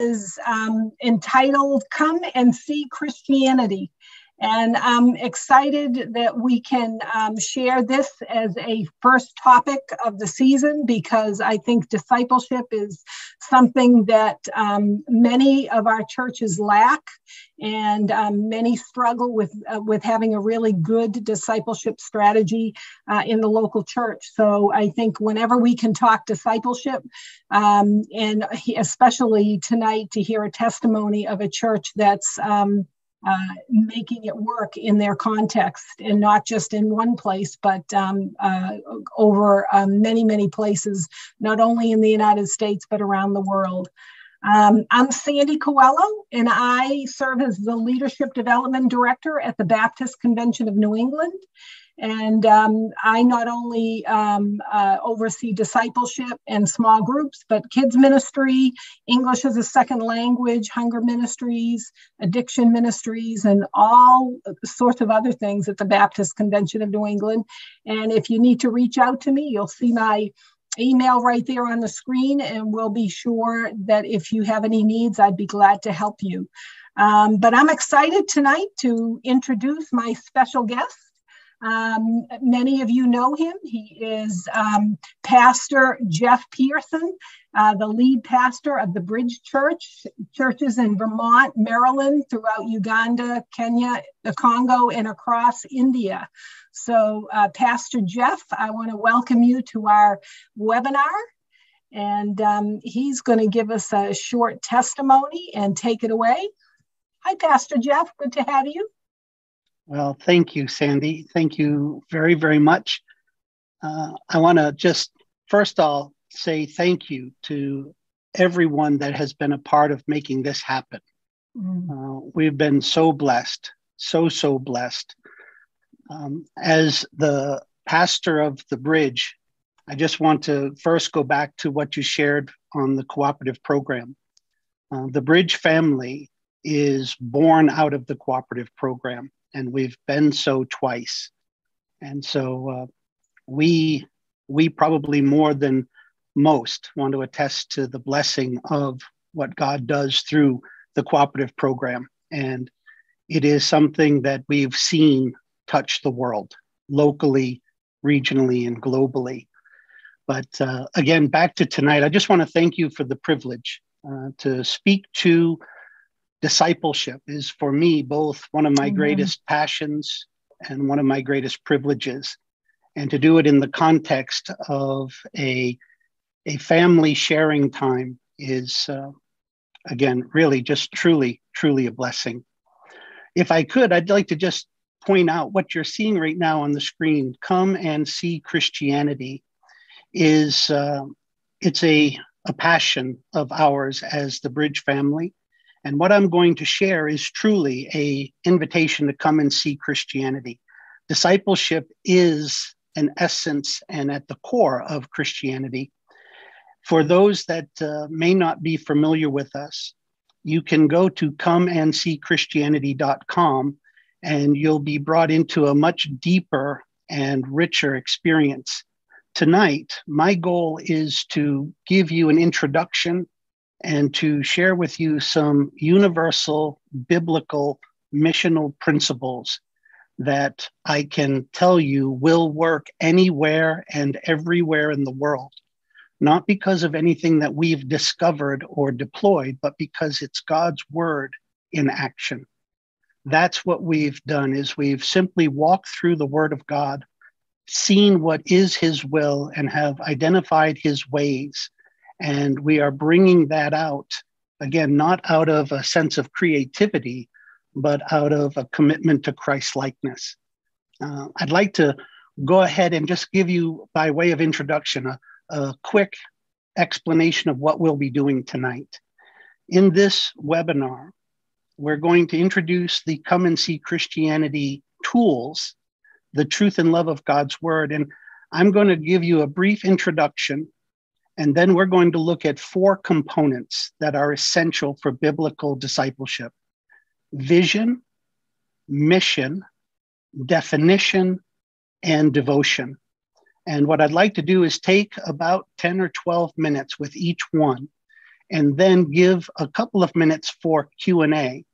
is um, entitled Come and See Christianity. And I'm excited that we can um, share this as a first topic of the season because I think discipleship is something that um, many of our churches lack, and um, many struggle with uh, with having a really good discipleship strategy uh, in the local church. So I think whenever we can talk discipleship, um, and especially tonight to hear a testimony of a church that's um, uh, making it work in their context and not just in one place, but um, uh, over um, many, many places, not only in the United States, but around the world. Um, I'm Sandy Coelho, and I serve as the Leadership Development Director at the Baptist Convention of New England. And um, I not only um, uh, oversee discipleship and small groups, but kids ministry, English as a second language, hunger ministries, addiction ministries, and all sorts of other things at the Baptist Convention of New England. And if you need to reach out to me, you'll see my email right there on the screen, and we'll be sure that if you have any needs, I'd be glad to help you. Um, but I'm excited tonight to introduce my special guest. Um, many of you know him. He is um, Pastor Jeff Pearson, uh, the lead pastor of the Bridge Church, churches in Vermont, Maryland, throughout Uganda, Kenya, the Congo, and across India. So, uh, Pastor Jeff, I want to welcome you to our webinar. And um, he's going to give us a short testimony and take it away. Hi, Pastor Jeff. Good to have you. Well, thank you, Sandy. Thank you very, very much. Uh, I want to just first all say thank you to everyone that has been a part of making this happen. Mm. Uh, we've been so blessed, so, so blessed. Um, as the pastor of the bridge, I just want to first go back to what you shared on the cooperative program. Uh, the bridge family is born out of the cooperative program and we've been so twice. And so uh, we we probably more than most want to attest to the blessing of what God does through the cooperative program. And it is something that we've seen touch the world locally, regionally, and globally. But uh, again, back to tonight, I just want to thank you for the privilege uh, to speak to discipleship is for me both one of my greatest passions and one of my greatest privileges. And to do it in the context of a a family sharing time is uh, again really just truly truly a blessing. If i could i'd like to just point out what you're seeing right now on the screen. Come and see christianity is uh, it's a a passion of ours as the bridge family and what I'm going to share is truly a invitation to come and see Christianity. Discipleship is an essence and at the core of Christianity. For those that uh, may not be familiar with us, you can go to comeandseechristianity.com and you'll be brought into a much deeper and richer experience. Tonight, my goal is to give you an introduction and to share with you some universal biblical missional principles that I can tell you will work anywhere and everywhere in the world. Not because of anything that we've discovered or deployed, but because it's God's word in action. That's what we've done is we've simply walked through the word of God, seen what is his will and have identified his ways and we are bringing that out, again, not out of a sense of creativity, but out of a commitment to Christ likeness. Uh, I'd like to go ahead and just give you, by way of introduction, a, a quick explanation of what we'll be doing tonight. In this webinar, we're going to introduce the Come and See Christianity tools, the truth and love of God's Word. And I'm going to give you a brief introduction and then we're going to look at four components that are essential for biblical discipleship vision, mission, definition, and devotion. And what I'd like to do is take about 10 or 12 minutes with each one and then give a couple of minutes for Q&A.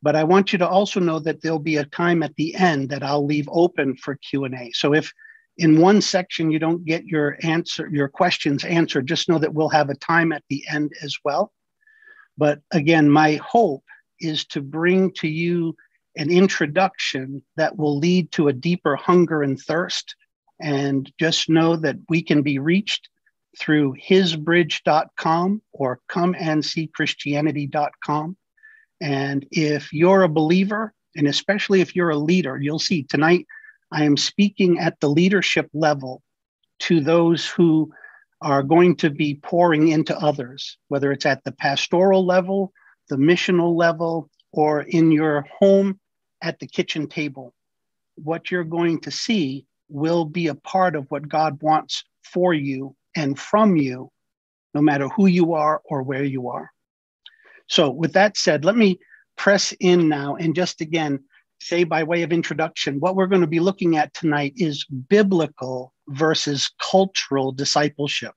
But I want you to also know that there'll be a time at the end that I'll leave open for Q&A. So if in one section you don't get your answer your questions answered, just know that we'll have a time at the end as well. But again, my hope is to bring to you an introduction that will lead to a deeper hunger and thirst. And just know that we can be reached through hisbridge.com or comeandseechristianity.com. And if you're a believer, and especially if you're a leader, you'll see tonight I am speaking at the leadership level to those who are going to be pouring into others, whether it's at the pastoral level, the missional level, or in your home at the kitchen table. What you're going to see will be a part of what God wants for you and from you, no matter who you are or where you are. So, with that said, let me press in now and just again say, by way of introduction, what we're going to be looking at tonight is biblical versus cultural discipleship.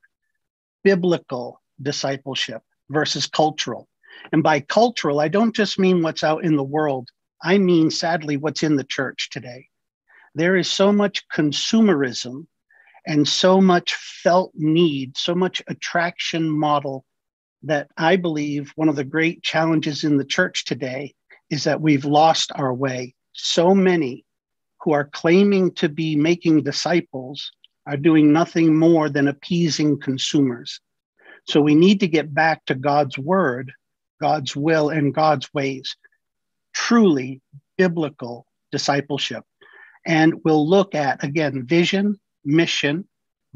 Biblical discipleship versus cultural. And by cultural, I don't just mean what's out in the world, I mean, sadly, what's in the church today. There is so much consumerism and so much felt need, so much attraction model that I believe one of the great challenges in the church today is that we've lost our way. So many who are claiming to be making disciples are doing nothing more than appeasing consumers. So we need to get back to God's word, God's will, and God's ways. Truly biblical discipleship. And we'll look at, again, vision, mission,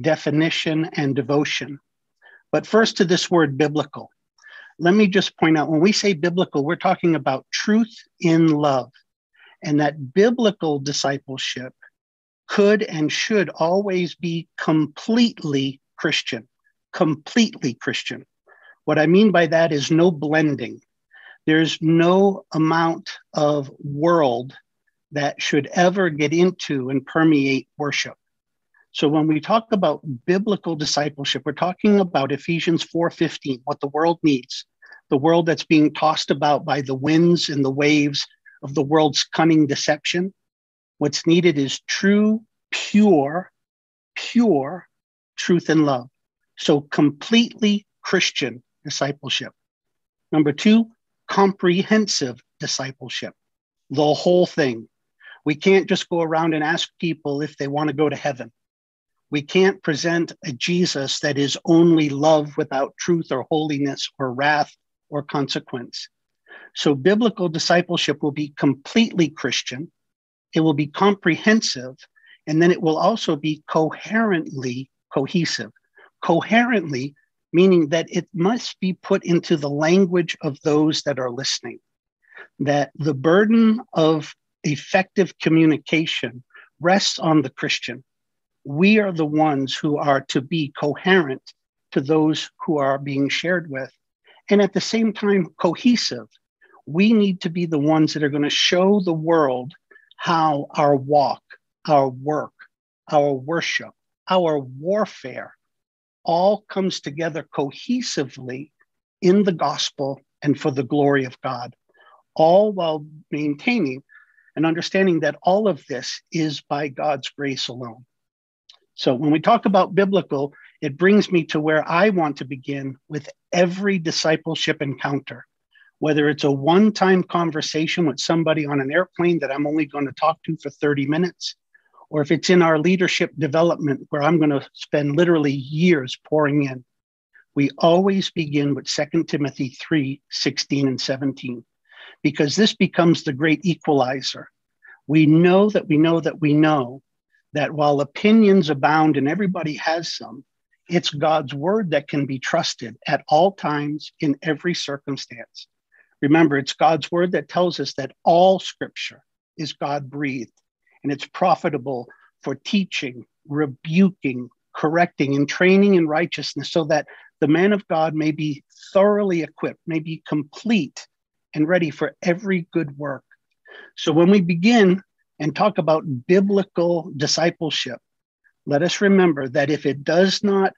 definition, and devotion. But first to this word biblical. Let me just point out when we say biblical, we're talking about truth in love. And that biblical discipleship could and should always be completely Christian, completely Christian. What I mean by that is no blending. There's no amount of world that should ever get into and permeate worship. So when we talk about biblical discipleship, we're talking about Ephesians 4:15, what the world needs. The world that's being tossed about by the winds and the waves of the world's cunning deception. What's needed is true, pure, pure truth and love. So completely Christian discipleship. Number two, comprehensive discipleship, the whole thing. We can't just go around and ask people if they want to go to heaven. We can't present a Jesus that is only love without truth or holiness or wrath or consequence. So, biblical discipleship will be completely Christian, it will be comprehensive, and then it will also be coherently cohesive. Coherently, meaning that it must be put into the language of those that are listening. That the burden of effective communication rests on the Christian we are the ones who are to be coherent to those who are being shared with. And at the same time, cohesive. We need to be the ones that are going to show the world how our walk, our work, our worship, our warfare all comes together cohesively in the gospel and for the glory of God, all while maintaining and understanding that all of this is by God's grace alone. So when we talk about biblical, it brings me to where I want to begin with every discipleship encounter, whether it's a one time conversation with somebody on an airplane that I'm only going to talk to for 30 minutes, or if it's in our leadership development where I'm going to spend literally years pouring in. We always begin with 2 Timothy 3 16 and 17, because this becomes the great equalizer. We know that we know that we know that while opinions abound and everybody has some, it's God's word that can be trusted at all times in every circumstance. Remember, it's God's word that tells us that all scripture is God breathed and it's profitable for teaching, rebuking, correcting, and training in righteousness so that the man of God may be thoroughly equipped, may be complete and ready for every good work. So when we begin and talk about biblical discipleship, let us remember that if it does not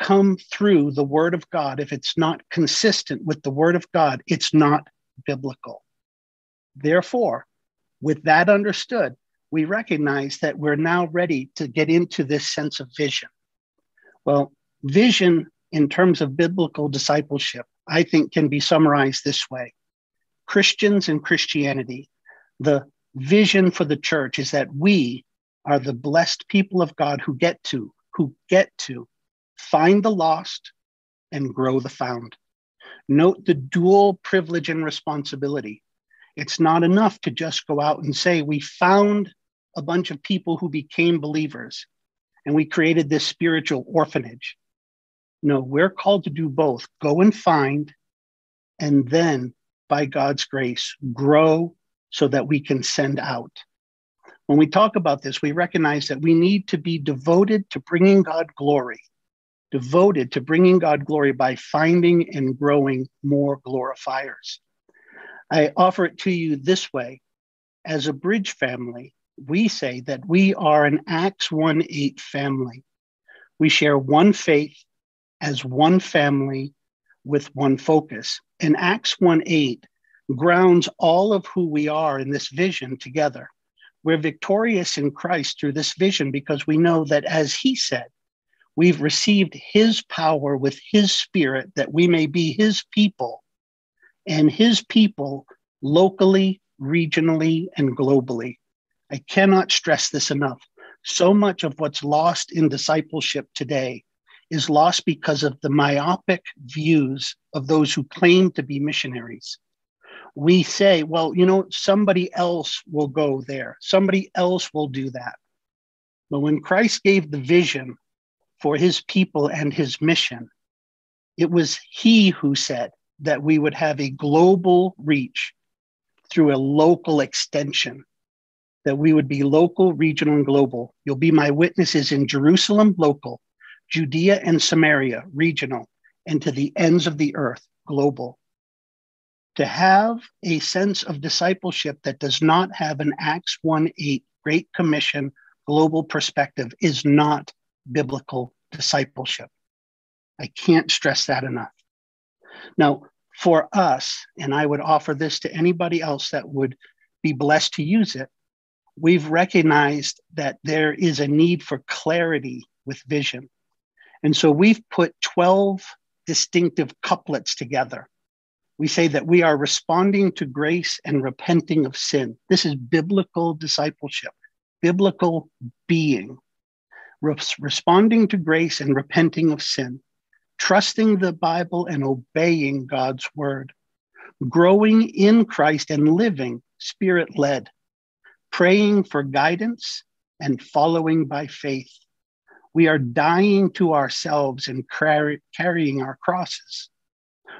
come through the Word of God, if it's not consistent with the Word of God, it's not biblical. Therefore, with that understood, we recognize that we're now ready to get into this sense of vision. Well, vision in terms of biblical discipleship, I think can be summarized this way Christians and Christianity, the vision for the church is that we are the blessed people of God who get to, who get to find the lost and grow the found. Note the dual privilege and responsibility. It's not enough to just go out and say, we found a bunch of people who became believers and we created this spiritual orphanage. No, we're called to do both go and find, and then by God's grace, grow so that we can send out. When we talk about this, we recognize that we need to be devoted to bringing God glory, devoted to bringing God glory by finding and growing more glorifiers. I offer it to you this way as a bridge family, we say that we are an Acts 1 8 family. We share one faith as one family with one focus. And Acts 1 8 grounds all of who we are in this vision together. We're victorious in Christ through this vision because we know that, as he said, we've received his power with his spirit that we may be his people and his people locally, regionally, and globally. I cannot stress this enough. So much of what's lost in discipleship today is lost because of the myopic views of those who claim to be missionaries. We say, well, you know, somebody else will go there, somebody else will do that. But when Christ gave the vision for his people and his mission, it was he who said that we would have a global reach through a local extension, that we would be local, regional, and global. You'll be my witnesses in Jerusalem, local, Judea and Samaria, regional, and to the ends of the earth, global. To have a sense of discipleship that does not have an Acts 1 8 Great Commission global perspective is not biblical discipleship. I can't stress that enough. Now, for us, and I would offer this to anybody else that would be blessed to use it, we've recognized that there is a need for clarity with vision. And so we've put 12 distinctive couplets together. We say that we are responding to grace and repenting of sin. This is biblical discipleship, biblical being, responding to grace and repenting of sin trusting the Bible and obeying God's word, growing in Christ and living spirit led, praying for guidance and following by faith. We are dying to ourselves and carrying our crosses.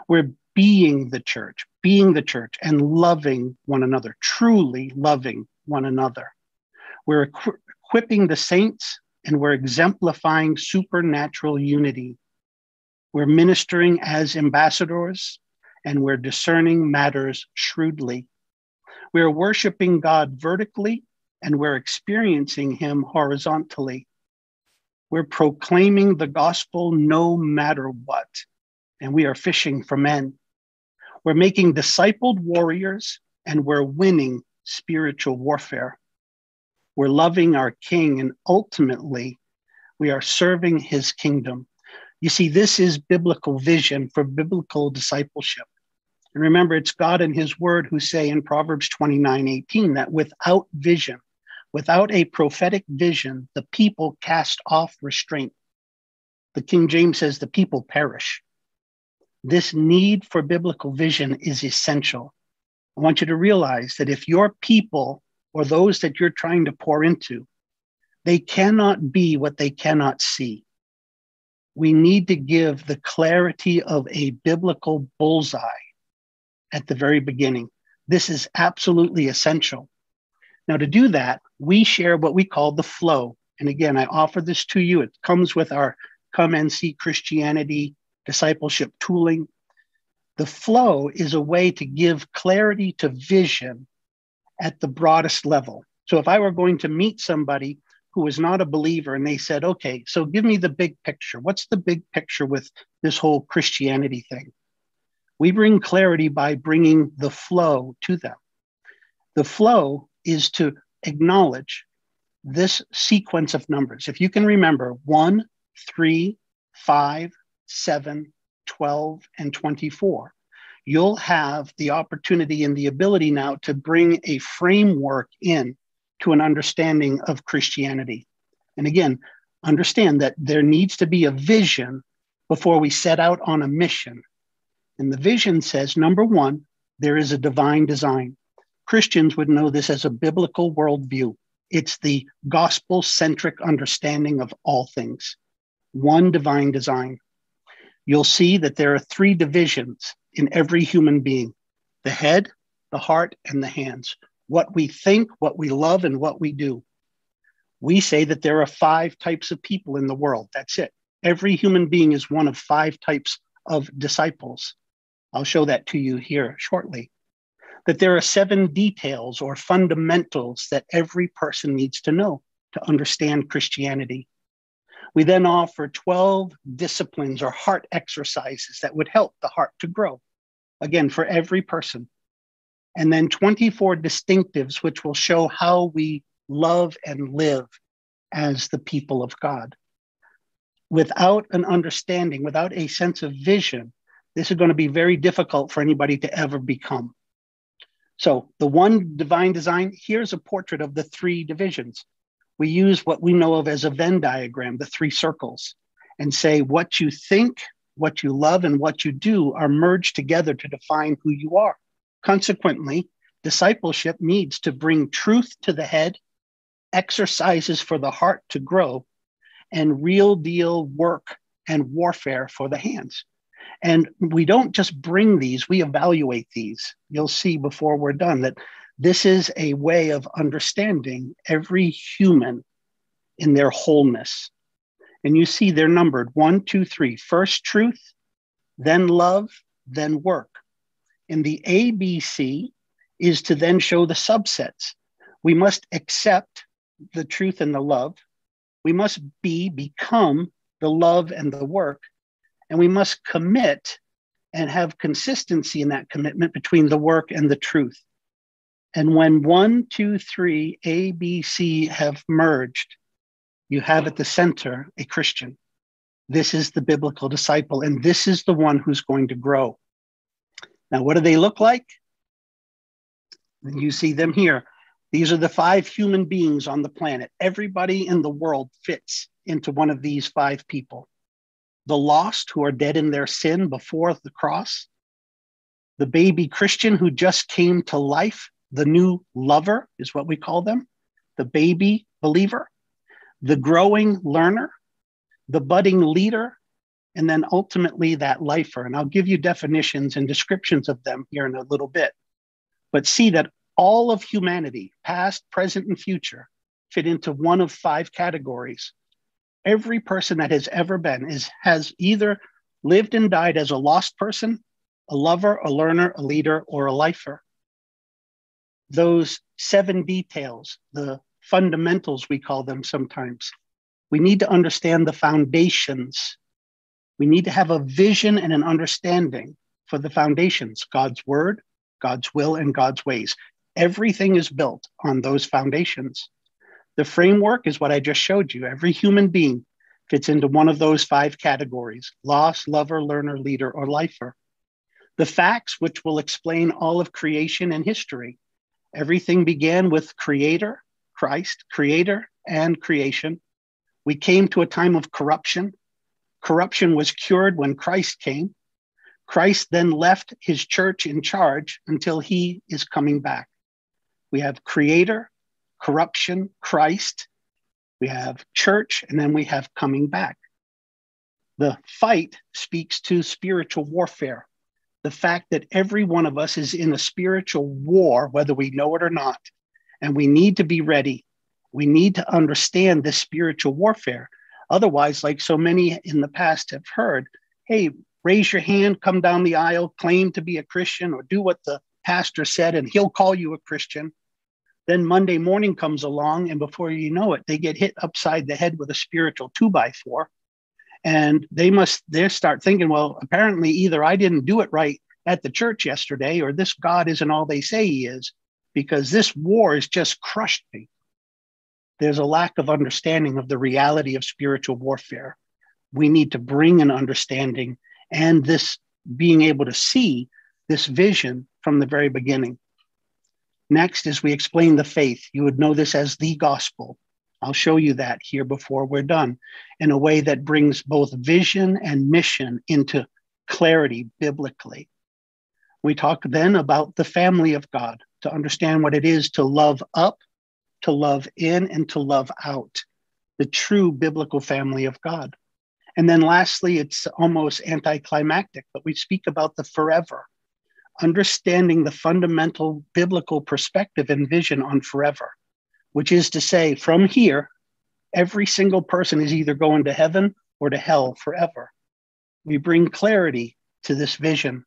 We're being the church, being the church and loving one another, truly loving one another. We're equi- equipping the saints and we're exemplifying supernatural unity we're ministering as ambassadors and we're discerning matters shrewdly. We're worshiping God vertically and we're experiencing Him horizontally. We're proclaiming the gospel no matter what, and we are fishing for men. We're making discipled warriors and we're winning spiritual warfare. We're loving our King, and ultimately, we are serving His kingdom. You see, this is biblical vision for biblical discipleship. And remember, it's God and His Word who say in Proverbs 29 18 that without vision, without a prophetic vision, the people cast off restraint. The King James says the people perish. This need for biblical vision is essential. I want you to realize that if your people or those that you're trying to pour into, they cannot be what they cannot see we need to give the clarity of a biblical bullseye at the very beginning. This is absolutely essential. Now, to do that, we share what we call the flow. And again, I offer this to you. It comes with our Come and See Christianity discipleship tooling. The flow is a way to give clarity to vision at the broadest level. So, if I were going to meet somebody who was not a believer and they said, okay, so give me the big picture. What's the big picture with this whole Christianity thing? We bring clarity by bringing the flow to them. The flow is to acknowledge this sequence of numbers. If you can remember 1, 3, 5, 7, 12, and 24, you'll have the opportunity and the ability now to bring a framework in to an understanding of Christianity. And again, understand that there needs to be a vision before we set out on a mission. And the vision says number one, there is a divine design. Christians would know this as a biblical worldview. It's the gospel centric understanding of all things, one divine design. You'll see that there are three divisions in every human being the head, the heart, and the hands what we think, what we love, and what we do. We say that there are five types of people in the world. That's it. Every human being is one of five types of disciples. I'll show that to you here shortly. That there are seven details or fundamentals that every person needs to know to understand Christianity. We then offer 12 disciplines or heart exercises that would help the heart to grow. Again, for every person and then 24 distinctives, which will show how we love and live as the people of God. Without an understanding, without a sense of vision, this is going to be very difficult for anybody to ever become. So, the one divine design here's a portrait of the three divisions. We use what we know of as a Venn diagram, the three circles, and say what you think, what you love, and what you do are merged together to define who you are. Consequently, discipleship needs to bring truth to the head, exercises for the heart to grow, and real deal work and warfare for the hands. And we don't just bring these, we evaluate these. You'll see before we're done that this is a way of understanding every human in their wholeness. And you see they're numbered one, two, three. First truth, then love, then work. And the ABC is to then show the subsets. We must accept the truth and the love. We must be, become the love and the work. And we must commit and have consistency in that commitment between the work and the truth. And when one, two, three, A, B, C have merged, you have at the center a Christian. This is the biblical disciple, and this is the one who's going to grow. Now, what do they look like? You see them here. These are the five human beings on the planet. Everybody in the world fits into one of these five people the lost who are dead in their sin before the cross, the baby Christian who just came to life, the new lover is what we call them, the baby believer, the growing learner, the budding leader, and then ultimately that lifer. And I'll give you definitions and descriptions of them here in a little bit. But see that all of humanity, past, present, and future, fit into one of five categories. Every person that has ever been is has either lived and died as a lost person, a lover, a learner, a leader, or a lifer. Those seven details, the fundamentals, we call them sometimes. We need to understand the foundations we need to have a vision and an understanding for the foundations God's word, God's will, and God's ways. Everything is built on those foundations. The framework is what I just showed you. Every human being fits into one of those five categories lost, lover, learner, leader, or lifer. The facts, which will explain all of creation and history. Everything began with Creator, Christ, Creator, and creation. We came to a time of corruption Corruption was cured when Christ came. Christ then left his church in charge until he is coming back. We have creator, corruption, Christ. We have church, and then we have coming back. The fight speaks to spiritual warfare. The fact that every one of us is in a spiritual war, whether we know it or not, and we need to be ready. We need to understand this spiritual warfare Otherwise, like so many in the past have heard, hey, raise your hand, come down the aisle, claim to be a Christian, or do what the pastor said, and he'll call you a Christian. Then Monday morning comes along, and before you know it, they get hit upside the head with a spiritual two by four. And they must they start thinking, well, apparently either I didn't do it right at the church yesterday, or this God isn't all they say he is, because this war has just crushed me. There's a lack of understanding of the reality of spiritual warfare. We need to bring an understanding and this being able to see this vision from the very beginning. Next, as we explain the faith, you would know this as the gospel. I'll show you that here before we're done in a way that brings both vision and mission into clarity biblically. We talk then about the family of God to understand what it is to love up, to love in, and to love out, the true biblical family of God. And then lastly, it's almost anticlimactic, but we speak about the forever, understanding the fundamental biblical perspective and vision on forever, which is to say, from here, every single person is either going to heaven or to hell forever. We bring clarity to this vision.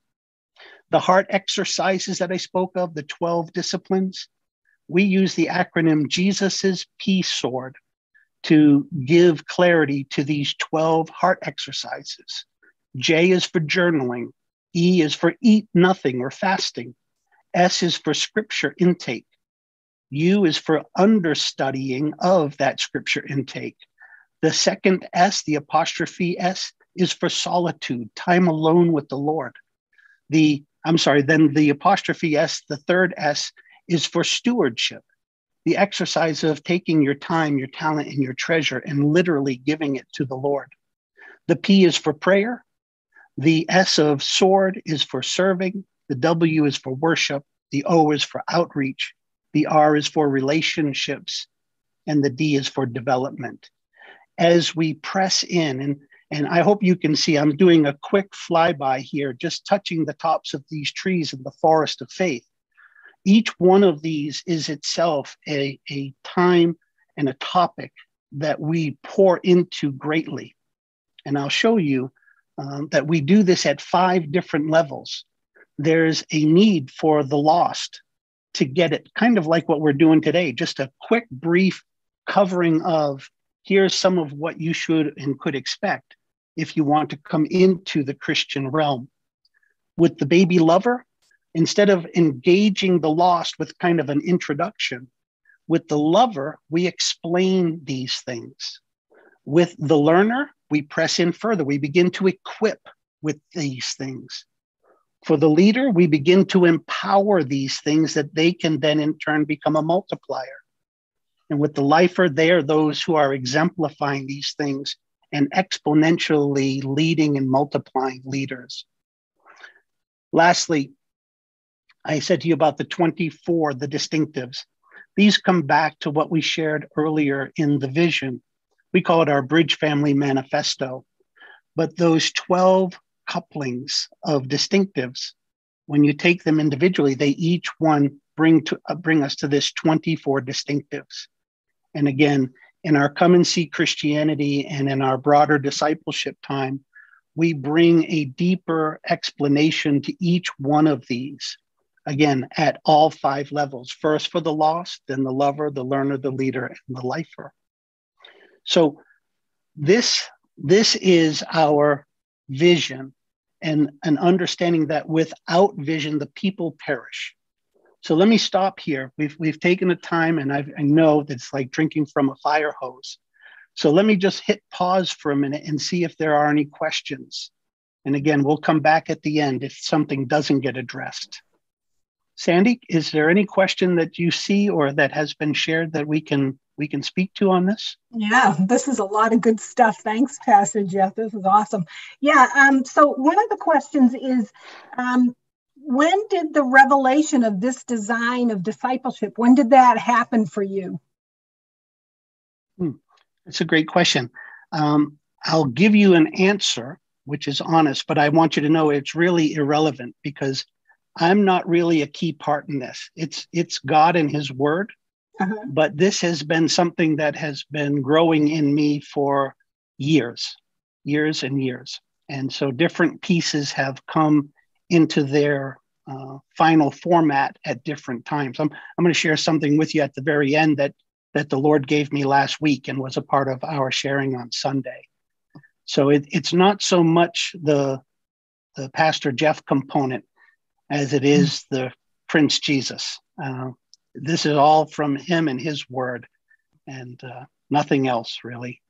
The heart exercises that I spoke of, the 12 disciplines, we use the acronym Jesus's Peace Sword to give clarity to these 12 heart exercises. J is for journaling, E is for eat nothing or fasting, S is for scripture intake, U is for understudying of that scripture intake. The second S, the apostrophe S, is for solitude, time alone with the Lord. The I'm sorry, then the apostrophe S, the third S, is for stewardship the exercise of taking your time, your talent, and your treasure and literally giving it to the Lord. The P is for prayer. The S of sword is for serving. The W is for worship. The O is for outreach. The R is for relationships. And the D is for development. As we press in, and, and I hope you can see, I'm doing a quick flyby here, just touching the tops of these trees in the forest of faith each one of these is itself a, a time and a topic that we pour into greatly. And I'll show you um, that we do this at five different levels. There's a need for the lost to get it, kind of like what we're doing today, just a quick, brief covering of here's some of what you should and could expect if you want to come into the Christian realm. With the baby lover, instead of engaging the lost with kind of an introduction, with the lover, we explain these things. With the learner, we press in further. We begin to equip with these things. For the leader, we begin to empower these things that they can then in turn become a multiplier. And with the lifer, they are those who are exemplifying these things and exponentially leading and multiplying leaders. Lastly, I said to you about the 24, the distinctives. These come back to what we shared earlier in the vision. We call it our Bridge Family Manifesto. But those 12 couplings of distinctives, when you take them individually, they each one bring to uh, bring us to this 24 distinctives. And again, in our come and see Christianity and in our broader discipleship time, we bring a deeper explanation to each one of these again at all five levels. First for the lost then the lover the learner the leader and the lifer. So this this is our vision and an understanding that without vision the people perish. So let me stop here. We've, we've taken the time and I've, i know that it's like drinking from a fire hose. So let me just hit pause for a minute and see if there are any questions. And again we'll come back at the end if something doesn't get addressed. Sandy, is there any question that you see or that has been shared that we can we can speak to on this? Yeah, this is a lot of good stuff. Thanks, Pastor Jeff. This is awesome. Yeah. Um, so one of the questions is, um, when did the revelation of this design of discipleship? When did that happen for you? Hmm. That's a great question. Um, I'll give you an answer, which is honest, but I want you to know it's really irrelevant because I'm not really a key part in this. It's it's God and His Word, uh-huh. but this has been something that has been growing in me for years, years and years, and so different pieces have come into their uh, final format at different times. I'm, I'm going to share something with you at the very end that, that the Lord gave me last week and was a part of our sharing on Sunday. So it, it's not so much the, the Pastor Jeff component as it is the Prince Jesus. Uh, this is all from him and his word and uh, nothing else really.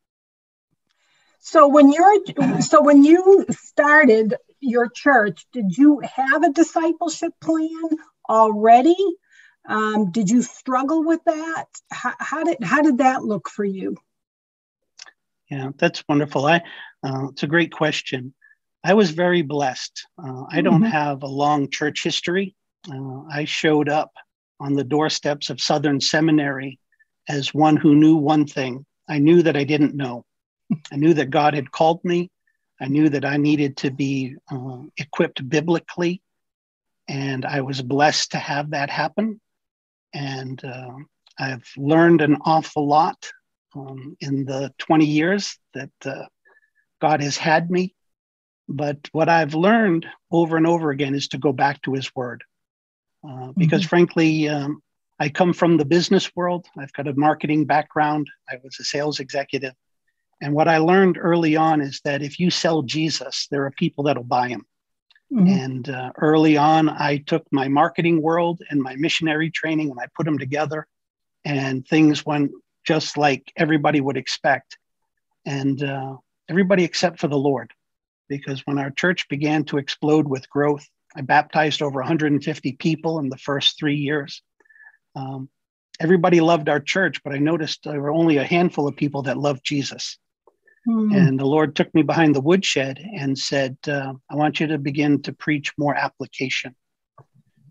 So when you're so when you started your church, did you have a discipleship plan already? Um, did you struggle with that? How, how, did how did that look for you? Yeah, that's wonderful. I uh, it's a great question. I was very blessed. Uh, I don't mm-hmm. have a long church history. Uh, I showed up on the doorsteps of Southern Seminary as one who knew one thing. I knew that I didn't know. I knew that God had called me. I knew that I needed to be uh, equipped biblically. And I was blessed to have that happen. And uh, I've learned an awful lot um, in the 20 years that uh, God has had me. But what I've learned over and over again is to go back to His Word. Uh, because mm-hmm. frankly, um, I come from the business world. I've got a marketing background. I was a sales executive. And what I learned early on is that if you sell Jesus, there are people that'll buy him. Mm-hmm. And uh, early on, I took my marketing world and my missionary training and I put them together, and things went just like everybody would expect. And uh, everybody except for the Lord. Because when our church began to explode with growth, I baptized over 150 people in the first three years. Um, everybody loved our church, but I noticed there were only a handful of people that loved Jesus. Mm. And the Lord took me behind the woodshed and said, uh, I want you to begin to preach more application.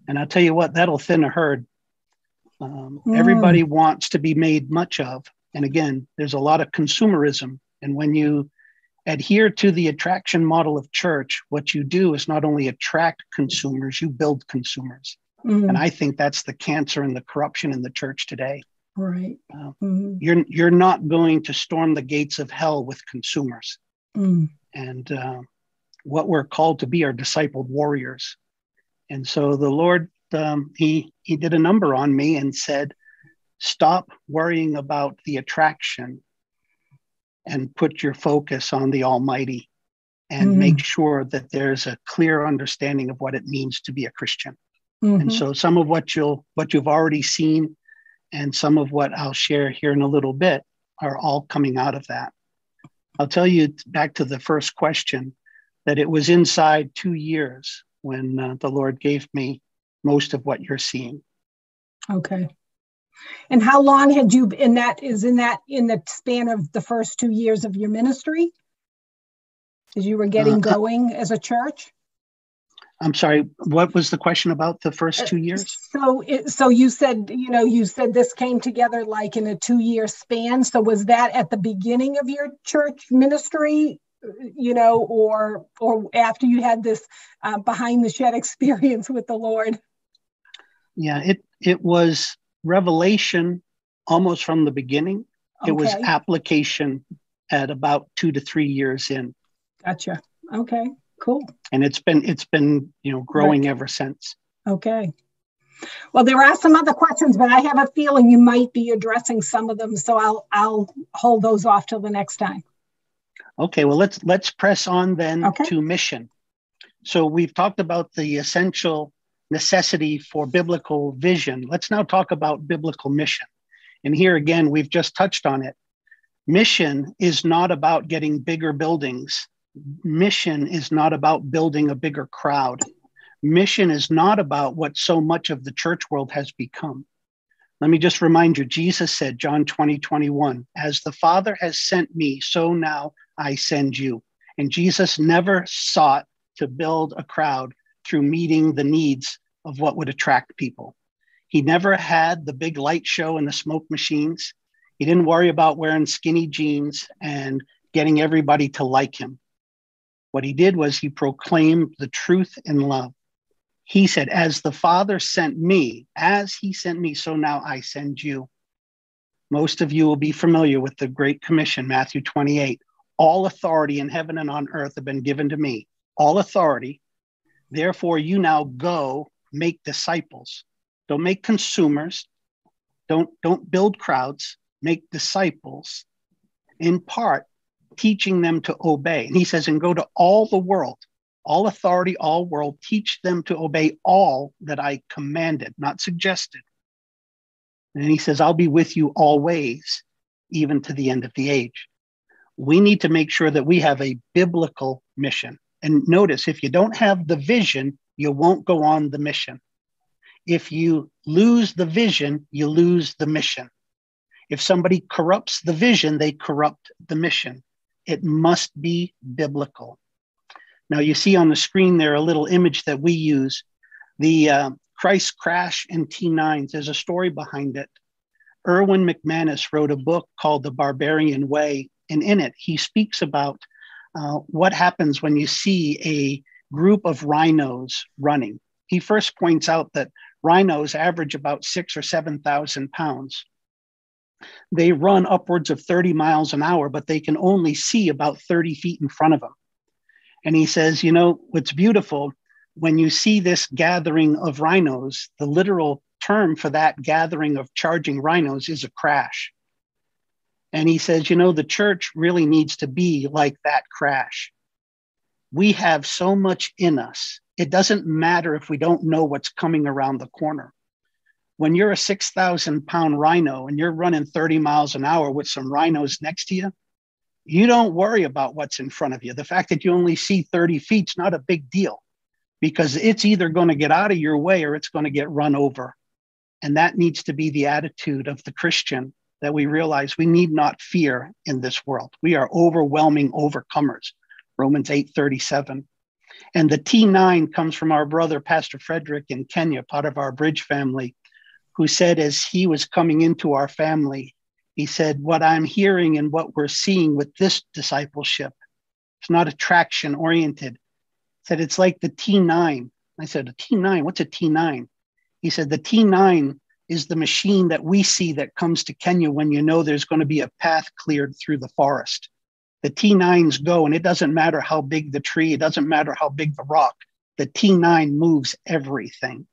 And I'll tell you what, that'll thin a herd. Um, mm. Everybody wants to be made much of. And again, there's a lot of consumerism. And when you adhere to the attraction model of church, what you do is not only attract consumers, you build consumers. Mm. And I think that's the cancer and the corruption in the church today. Right. Uh, mm-hmm. You're you're not going to storm the gates of hell with consumers. Mm. And uh, what we're called to be are discipled warriors. And so the Lord um, he he did a number on me and said, "Stop worrying about the attraction, and put your focus on the Almighty, and mm. make sure that there's a clear understanding of what it means to be a Christian." Mm-hmm. And so some of what you'll what you've already seen and some of what I'll share here in a little bit are all coming out of that. I'll tell you back to the first question that it was inside 2 years when uh, the Lord gave me most of what you're seeing. Okay. And how long had you in that is in that in the span of the first 2 years of your ministry? As you were getting uh, going as a church? I'm sorry, what was the question about the first two years? So, it, so you said, you know, you said this came together like in a two-year span. So, was that at the beginning of your church ministry, you know, or or after you had this uh, behind the shed experience with the Lord? Yeah, it it was revelation almost from the beginning. Okay. It was application at about two to three years in. Gotcha. Okay. Cool. And it's been it's been you know growing right. ever since. Okay. Well, there are some other questions, but I have a feeling you might be addressing some of them, so I'll I'll hold those off till the next time. Okay. Well, let's let's press on then okay. to mission. So we've talked about the essential necessity for biblical vision. Let's now talk about biblical mission. And here again, we've just touched on it. Mission is not about getting bigger buildings mission is not about building a bigger crowd. Mission is not about what so much of the church world has become. Let me just remind you Jesus said, John 20, 21, as the Father has sent me, so now I send you. And Jesus never sought to build a crowd through meeting the needs of what would attract people. He never had the big light show and the smoke machines. He didn't worry about wearing skinny jeans and getting everybody to like him. What he did was he proclaimed the truth in love. He said, As the Father sent me, as he sent me, so now I send you. Most of you will be familiar with the Great Commission, Matthew 28. All authority in heaven and on earth have been given to me. All authority. Therefore, you now go make disciples. Don't make consumers. Don't, don't build crowds. Make disciples. In part, teaching them to obey. And he says, and go to all the world, all authority, all world, teach them to obey all that I commanded, not suggested. And he says, I'll be with you always, even to the end of the age. We need to make sure that we have a biblical mission. And notice, if you don't have the vision, you won't go on the mission. If you lose the vision, you lose the mission. If somebody corrupts the vision, they corrupt the mission. It must be biblical. Now, you see on the screen there a little image that we use the uh, Christ crash in T9s. There's a story behind it. Erwin McManus wrote a book called The Barbarian Way, and in it, he speaks about uh, what happens when you see a group of rhinos running. He first points out that rhinos average about six or 7,000 pounds. They run upwards of 30 miles an hour, but they can only see about 30 feet in front of them. And he says, you know, what's beautiful when you see this gathering of rhinos, the literal term for that gathering of charging rhinos is a crash. And he says, you know, the church really needs to be like that crash. We have so much in us. It doesn't matter if we don't know what's coming around the corner. When you're a 6,000 pound rhino and you're running 30 miles an hour with some rhinos next to you, you don't worry about what's in front of you. The fact that you only see 30 feet is not a big deal because it's either going to get out of your way or it's going to get run over. And that needs to be the attitude of the Christian that we realize we need not fear in this world. We are overwhelming overcomers. Romans 8:37. And the T9 comes from our brother Pastor Frederick in Kenya, part of our bridge family, who said as he was coming into our family, he said, What I'm hearing and what we're seeing with this discipleship, it's not attraction oriented. Said it's like the T9. I said, A T9, what's a T9? He said, The T9 is the machine that we see that comes to Kenya when you know there's going to be a path cleared through the forest. The T9s go, and it doesn't matter how big the tree, it doesn't matter how big the rock. The T9 moves everything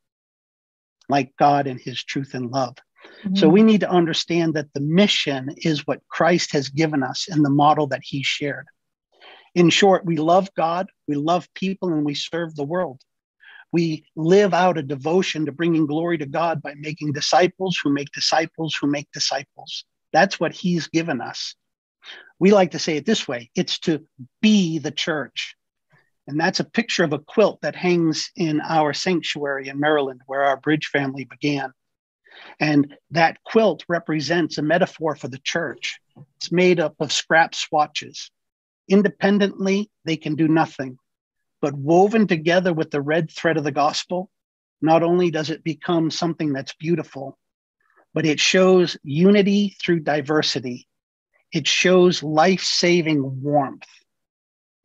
like God and his truth and love. Mm-hmm. So we need to understand that the mission is what Christ has given us in the model that he shared. In short, we love God, we love people, and we serve the world. We live out a devotion to bringing glory to God by making disciples who make disciples who make disciples. That's what He's given us. We like to say it this way it's to be the church. And that's a picture of a quilt that hangs in our sanctuary in Maryland, where our bridge family began. And that quilt represents a metaphor for the church. It's made up of scrap swatches. Independently, they can do nothing but woven together with the red thread of the gospel, not only does it become something that's beautiful, but it shows unity through diversity. It shows life saving warmth.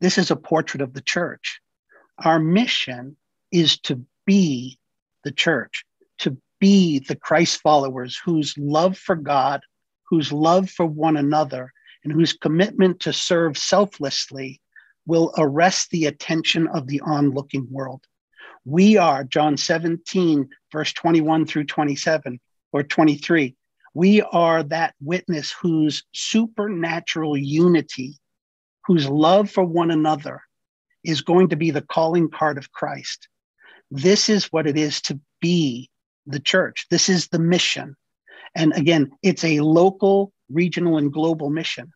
This is a portrait of the church. Our mission is to be the church, to be the Christ followers whose love for God, whose love for one another, and whose commitment to serve selflessly will arrest the attention of the onlooking world. We are, John 17, verse 21 through 27 or 23, we are that witness whose supernatural unity, whose love for one another is going to be the calling card of Christ. This is what it is to be the church. This is the mission. And again, it's a local, regional, and global mission.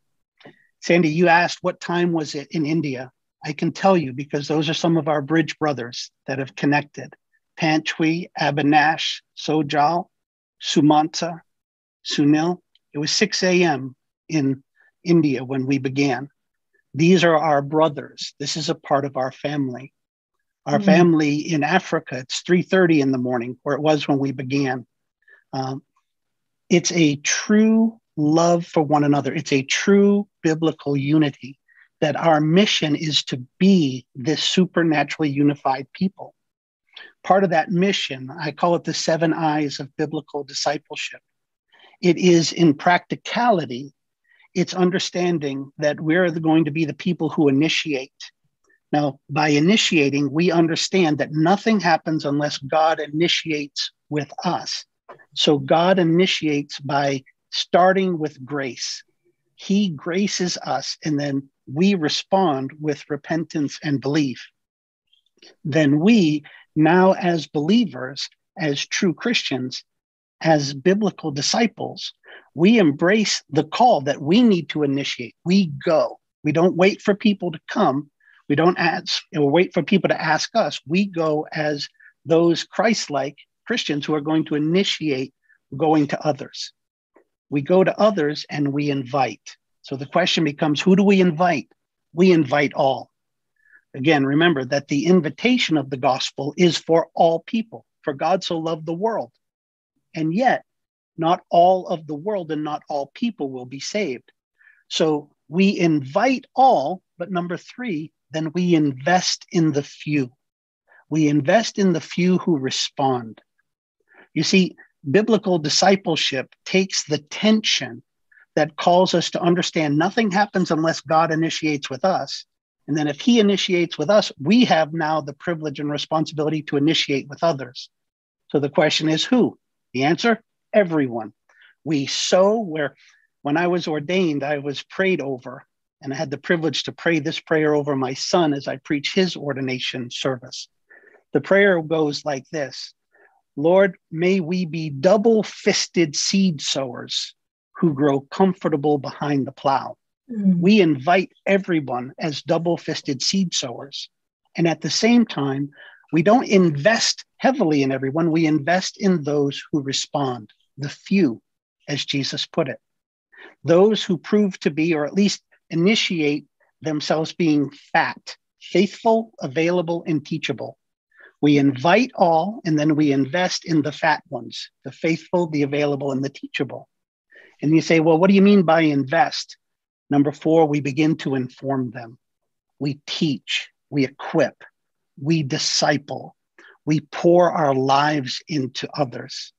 Sandy, you asked what time was it in India? I can tell you because those are some of our bridge brothers that have connected. Pantwi, Abinash, Sojal, Sumanta, Sunil. It was 6 a.m. in India when we began. These are our brothers. This is a part of our family. Our mm-hmm. family in Africa, it's 3:30 in the morning, where it was when we began. Um, it's a true love for one another. It's a true biblical unity that our mission is to be this supernaturally unified people. Part of that mission, I call it the seven I's of biblical discipleship. It is in practicality, it's understanding that we're going to be the people who initiate, Now, by initiating, we understand that nothing happens unless God initiates with us. So God initiates by starting with grace. He graces us, and then we respond with repentance and belief. Then we, now as believers, as true Christians, as biblical disciples, we embrace the call that we need to initiate. We go. We don't wait for people to come. We don't ask or wait for people to ask us. We go as those Christ like Christians who are going to initiate going to others. We go to others and we invite. So the question becomes who do we invite? We invite all. Again, remember that the invitation of the gospel is for all people, for God so loved the world. And yet, not all of the world and not all people will be saved. So we invite all, but number three, then we invest in the few. We invest in the few who respond. You see, biblical discipleship takes the tension that calls us to understand nothing happens unless God initiates with us. And then if he initiates with us, we have now the privilege and responsibility to initiate with others. So the question is who? The answer everyone. We sow where when I was ordained, I was prayed over and I had the privilege to pray this prayer over my son as I preach his ordination service. The prayer goes like this Lord, may we be double fisted seed sowers who grow comfortable behind the plow. Mm. We invite everyone as double fisted seed sowers. And at the same time, we don't invest heavily in everyone, we invest in those who respond, the few, as Jesus put it. Those who prove to be, or at least initiate themselves being fat, faithful, available, and teachable. We invite all, and then we invest in the fat ones, the faithful, the available, and the teachable. And you say, well, what do you mean by invest? Number four, we begin to inform them. We teach, we equip, we disciple, we pour our lives into others.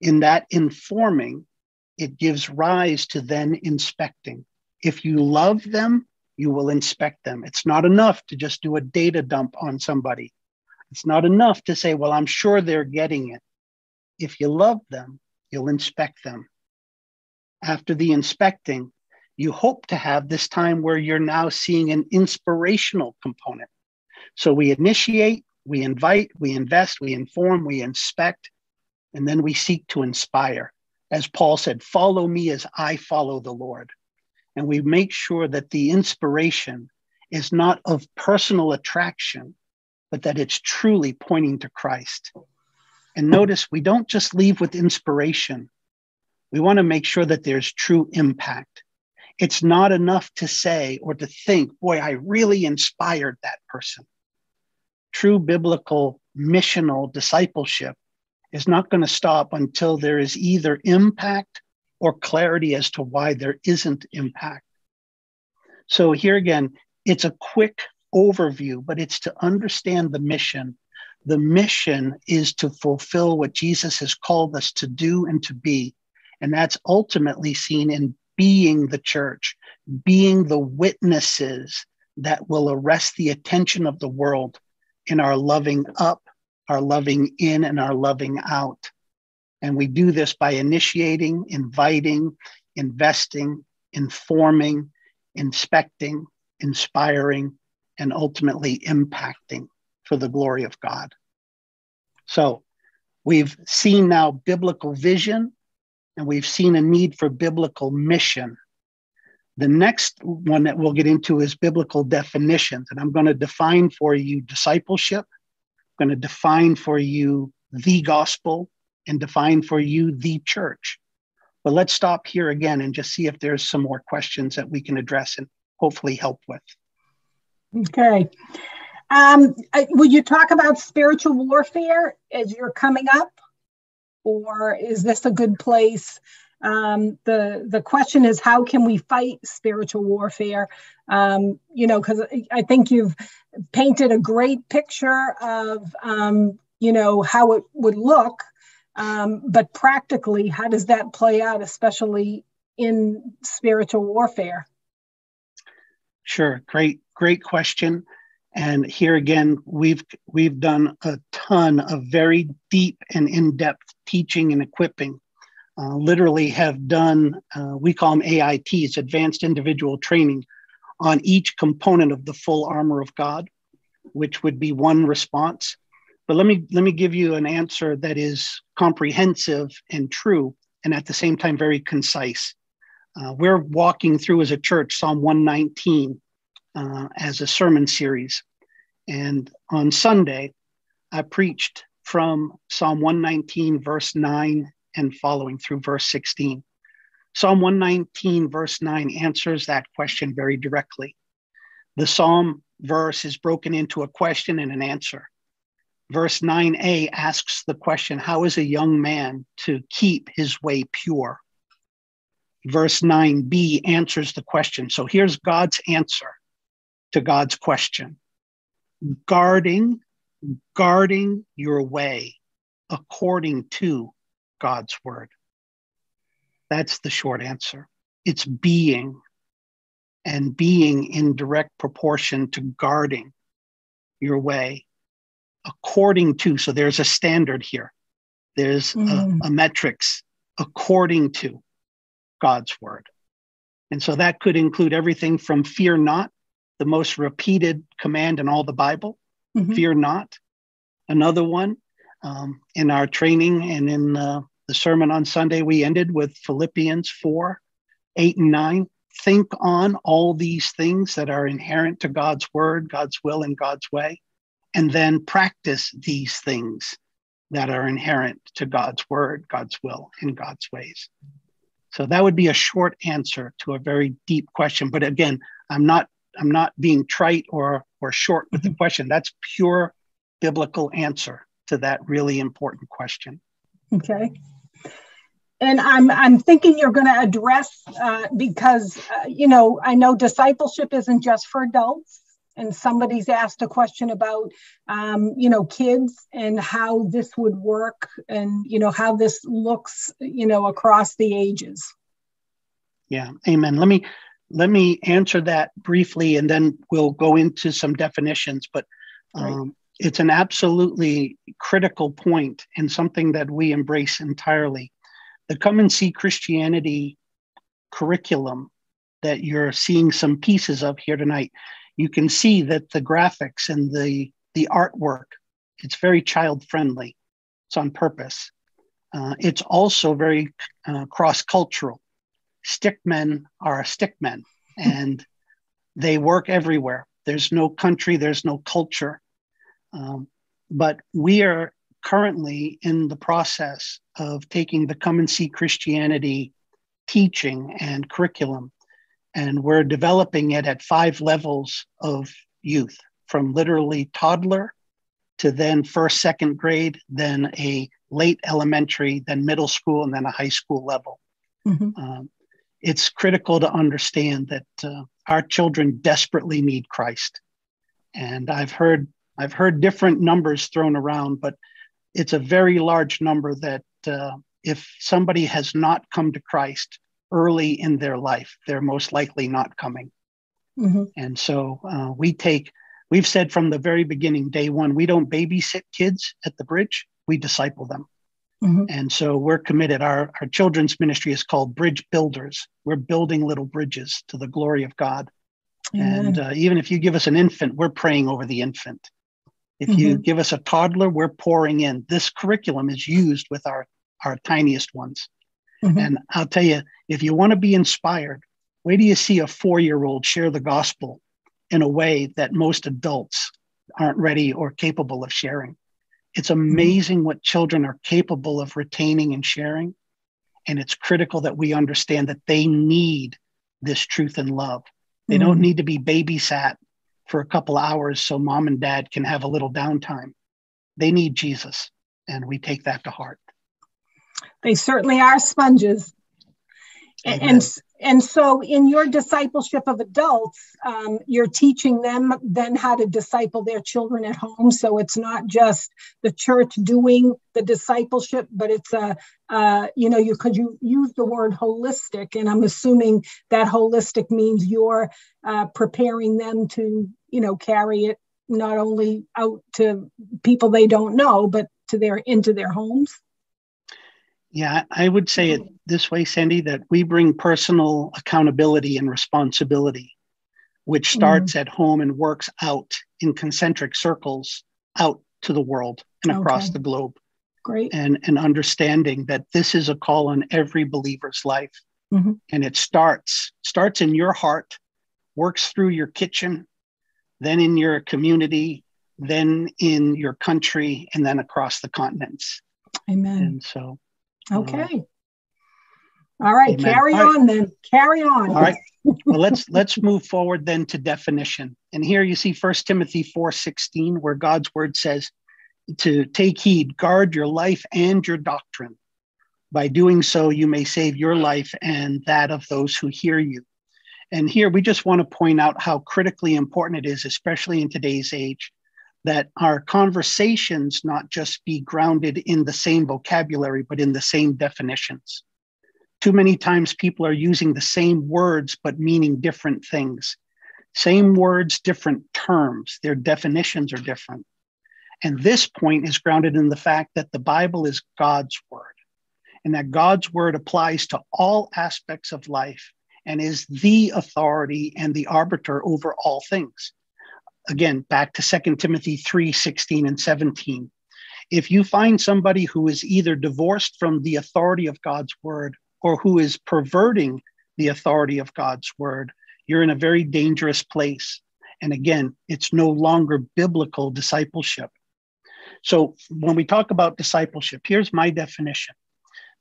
In that informing, it gives rise to then inspecting. If you love them, you will inspect them. It's not enough to just do a data dump on somebody. It's not enough to say, well, I'm sure they're getting it. If you love them, you'll inspect them. After the inspecting, you hope to have this time where you're now seeing an inspirational component. So we initiate, we invite, we invest, we inform, we inspect, and then we seek to inspire. As Paul said, follow me as I follow the Lord and we make sure that the inspiration is not of personal attraction, but that it's truly pointing to Christ. And notice we don't just leave with inspiration. We want to make sure that there's true impact. It's not enough to say or to think, boy, I really inspired that person. True biblical missional discipleship is not going to stop until there is either impact or clarity as to why there isn't impact. So, here again, it's a quick overview, but it's to understand the mission. The mission is to fulfill what Jesus has called us to do and to be. And that's ultimately seen in being the church, being the witnesses that will arrest the attention of the world in our loving up, our loving in, and our loving out. And we do this by initiating, inviting, investing, informing, inspecting, inspiring, and ultimately impacting for the glory of God. So we've seen now biblical vision and we've seen a need for biblical mission. The next one that we'll get into is biblical definitions. And I'm going to define for you discipleship, I'm going to define for you the gospel, and define for you the church. But let's stop here again and just see if there's some more questions that we can address and hopefully help with. Okay. Um, would you talk about spiritual warfare as you're coming up? Or is this a good place? Um, the the question is how can we fight spiritual warfare? Um, you know, because I think you've painted a great picture of um, you know how it would look um, but practically, how does that play out, especially in spiritual warfare? Sure, great, great question. And here again, we've we've done a ton of very deep and in-depth teaching and equipping. Uh, literally have done uh, we call them AITs, advanced individual training, on each component of the full armor of God, which would be one response. But let me let me give you an answer that is comprehensive and true, and at the same time very concise. Uh, we're walking through as a church Psalm 119 uh, as a sermon series. And on Sunday, I preached from Psalm 119, verse 9 and following through verse 16. Psalm 119, verse 9 answers that question very directly. The psalm verse is broken into a question and an answer. Verse 9a asks the question How is a young man to keep his way pure? Verse 9b answers the question. So here's God's answer to God's question guarding, guarding your way according to God's word. That's the short answer. It's being and being in direct proportion to guarding your way according to. So there's a standard here, there's mm. a, a metrics according to God's word. And so that could include everything from fear not the most repeated command in all the Bible mm-hmm. fear not. Another one um, in our training and in uh, the sermon on Sunday, we ended with Philippians 4 8 and 9. Think on all these things that are inherent to God's word, God's will, and God's way, and then practice these things that are inherent to God's word, God's will, and God's ways. So that would be a short answer to a very deep question. But again, I'm not I'm not being trite or or short with the mm-hmm. question. That's pure biblical answer to that really important question. Okay. And I'm I'm thinking you're going to address uh, because uh, you know I know discipleship isn't just for adults, and somebody's asked a question about um, you know kids and how this would work, and you know how this looks you know across the ages. Yeah, Amen. Let me let me answer that briefly and then we'll go into some definitions. But um. It's an absolutely critical point and something that we embrace entirely. The Come and See Christianity curriculum that you're seeing some pieces of here tonight, you can see that the graphics and the, the artwork, it's very child friendly. It's on purpose. Uh, it's also very uh, cross cultural stick men are stick men and they work everywhere. There's no country, there's no culture. Um, but we are currently in the process of taking the Come and See Christianity teaching and curriculum, and we're developing it at five levels of youth from literally toddler to then first, second grade, then a late elementary, then middle school, and then a high school level. Mm-hmm. Um, it's critical to understand that uh, our children desperately need Christ. And I've heard I've heard different numbers thrown around, but it's a very large number that uh, if somebody has not come to Christ early in their life, they're most likely not coming. Mm-hmm. And so uh, we take, we've said from the very beginning, day one, we don't babysit kids at the bridge, we disciple them. Mm-hmm. And so we're committed. Our, our children's ministry is called Bridge Builders. We're building little bridges to the glory of God. Mm-hmm. And uh, even if you give us an infant, we're praying over the infant. If mm-hmm. you give us a toddler, we're pouring in. This curriculum is used with our, our tiniest ones. Mm-hmm. And I'll tell you, if you want to be inspired, wait till you see a four year old share the gospel in a way that most adults aren't ready or capable of sharing. It's mm-hmm. amazing what children are capable of retaining and sharing. And it's critical that we understand that they need this truth and love. They mm-hmm. don't need to be babysat for a couple hours so mom and dad can have a little downtime. They need Jesus, and we take that to heart. They certainly are sponges. And, and so in your discipleship of adults um, you're teaching them then how to disciple their children at home so it's not just the church doing the discipleship but it's a uh, you know you because you use the word holistic and i'm assuming that holistic means you're uh, preparing them to you know carry it not only out to people they don't know, but to their into their homes? Yeah, I would say it this way, Sandy, that we bring personal accountability and responsibility, which mm-hmm. starts mm. at home and works out in concentric circles out to the world and across okay. the globe. Great. And, and understanding that this is a call on every believer's life. Mm-hmm. And it starts, starts in your heart, works through your kitchen, then in your community, then in your country, and then across the continents. Amen. And so uh, Okay. All right, Amen. carry All on right. then. Carry on. All right. well, let's let's move forward then to definition. And here you see First Timothy 4:16, where God's word says to take heed, guard your life and your doctrine. By doing so, you may save your life and that of those who hear you. And here we just want to point out how critically important it is, especially in today's age, that our conversations not just be grounded in the same vocabulary, but in the same definitions. Too many times people are using the same words, but meaning different things. Same words, different terms. Their definitions are different. And this point is grounded in the fact that the Bible is God's word and that God's word applies to all aspects of life and is the authority and the arbiter over all things. Again back to 2 timothy 3 16 and 17 if you find somebody who is either divorced from the authority of god's word or who is perverting the authority of god's word you're in a very dangerous place. And again it's no longer biblical discipleship. So when we talk about discipleship here's my definition.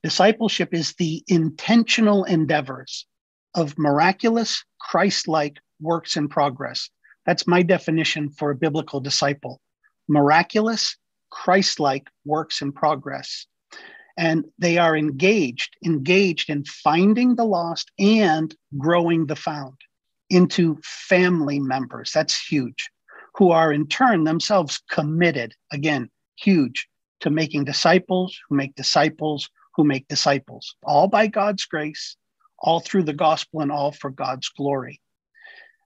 Discipleship is the intentional endeavors of miraculous christ-like works in progress. That's my definition for a biblical disciple. Miraculous, Christ like works in progress. And they are engaged, engaged in finding the lost and growing the found into family members. That's huge, who are in turn themselves committed, again, huge, to making disciples who make disciples who make disciples, all by God's grace, all through the gospel, and all for God's glory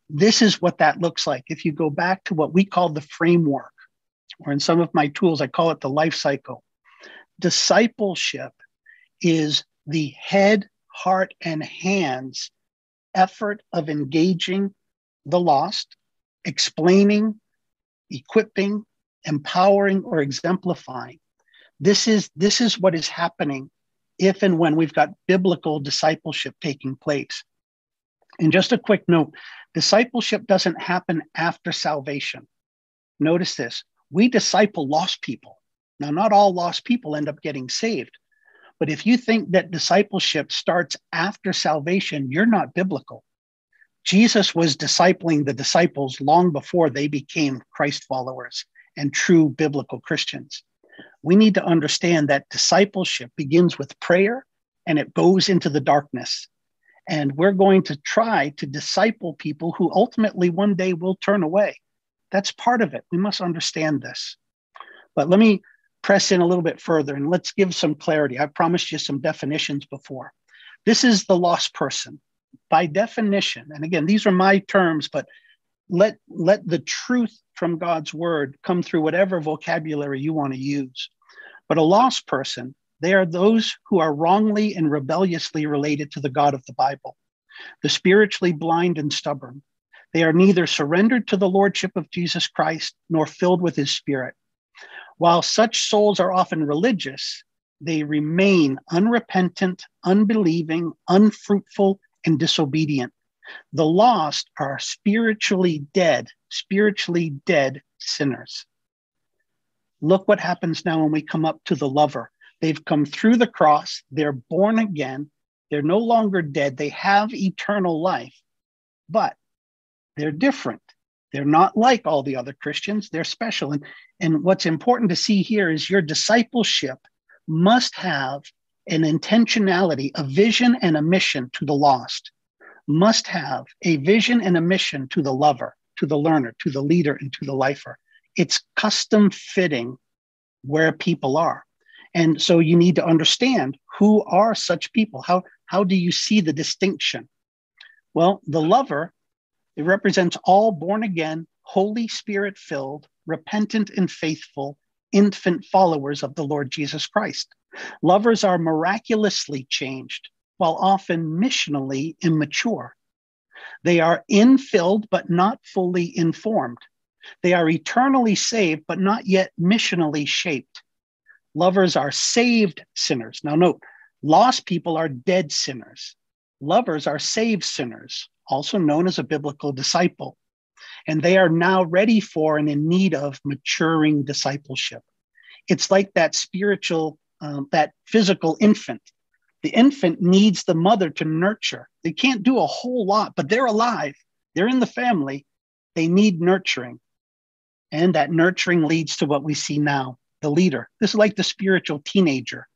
this is what that looks like. If you go back to what we call the framework, or in some of my tools, I call it the life cycle. Discipleship is the head, heart, and hands effort of engaging the lost, explaining, equipping, empowering, or exemplifying. This is, this is what is happening if and when we've got biblical discipleship taking place. And just a quick note discipleship doesn't happen after salvation. Notice this we disciple lost people. Now, not all lost people end up getting saved. But if you think that discipleship starts after salvation, you're not biblical. Jesus was discipling the disciples long before they became Christ followers and true biblical Christians. We need to understand that discipleship begins with prayer and it goes into the darkness. And we're going to try to disciple people who ultimately one day will turn away. That's part of it. We must understand this. But let me press in a little bit further and let's give some clarity. I promised you some definitions before. This is the lost person. By definition, and again, these are my terms, but let, let the truth from God's word come through whatever vocabulary you want to use. But a lost person they are those who are wrongly and rebelliously related to the God of the Bible, the spiritually blind and stubborn. They are neither surrendered to the lordship of Jesus Christ nor filled with his spirit. While such souls are often religious, they remain unrepentant, unbelieving, unfruitful, and disobedient. The lost are spiritually dead, spiritually dead sinners. Look what happens now when we come up to the lover. They've come through the cross, they're born again, they're no longer dead, they have eternal life, but they're different. They're not like all the other Christians, they're special. And, and what's important to see here is your discipleship must have an intentionality, a vision and a mission to the lost, must have a vision and a mission to the lover, to the learner, to the leader, and to the lifer. It's custom fitting where people are. And so you need to understand who are such people? How, how do you see the distinction? Well, the lover, it represents all born again, Holy Spirit filled, repentant, and faithful infant followers of the Lord Jesus Christ. Lovers are miraculously changed, while often missionally immature. They are infilled, but not fully informed. They are eternally saved, but not yet missionally shaped. Lovers are saved sinners. Now, note, lost people are dead sinners. Lovers are saved sinners, also known as a biblical disciple. And they are now ready for and in need of maturing discipleship. It's like that spiritual, um, that physical infant. The infant needs the mother to nurture. They can't do a whole lot, but they're alive. They're in the family. They need nurturing. And that nurturing leads to what we see now the leader. This is like the spiritual teenager,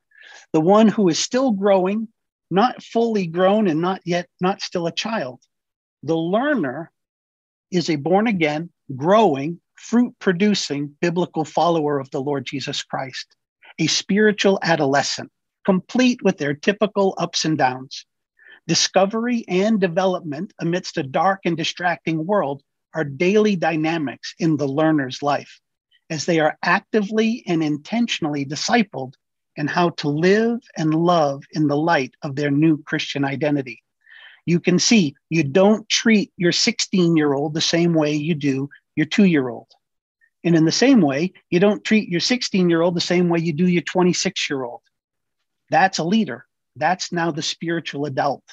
the one who is still growing, not fully grown and not yet, not still a child. The learner is a born again, growing, fruit producing biblical follower of the Lord Jesus Christ, a spiritual adolescent, complete with their typical ups and downs. Discovery and development amidst a dark and distracting world are daily dynamics in the learner's life as they are actively and intentionally discipled in how to live and love in the light of their new Christian identity. You can see you don't treat your 16 year old the same way you do your two year old. And in the same way, you don't treat your 16 year old the same way you do your 26 year old. That's a leader. That's now the spiritual adult.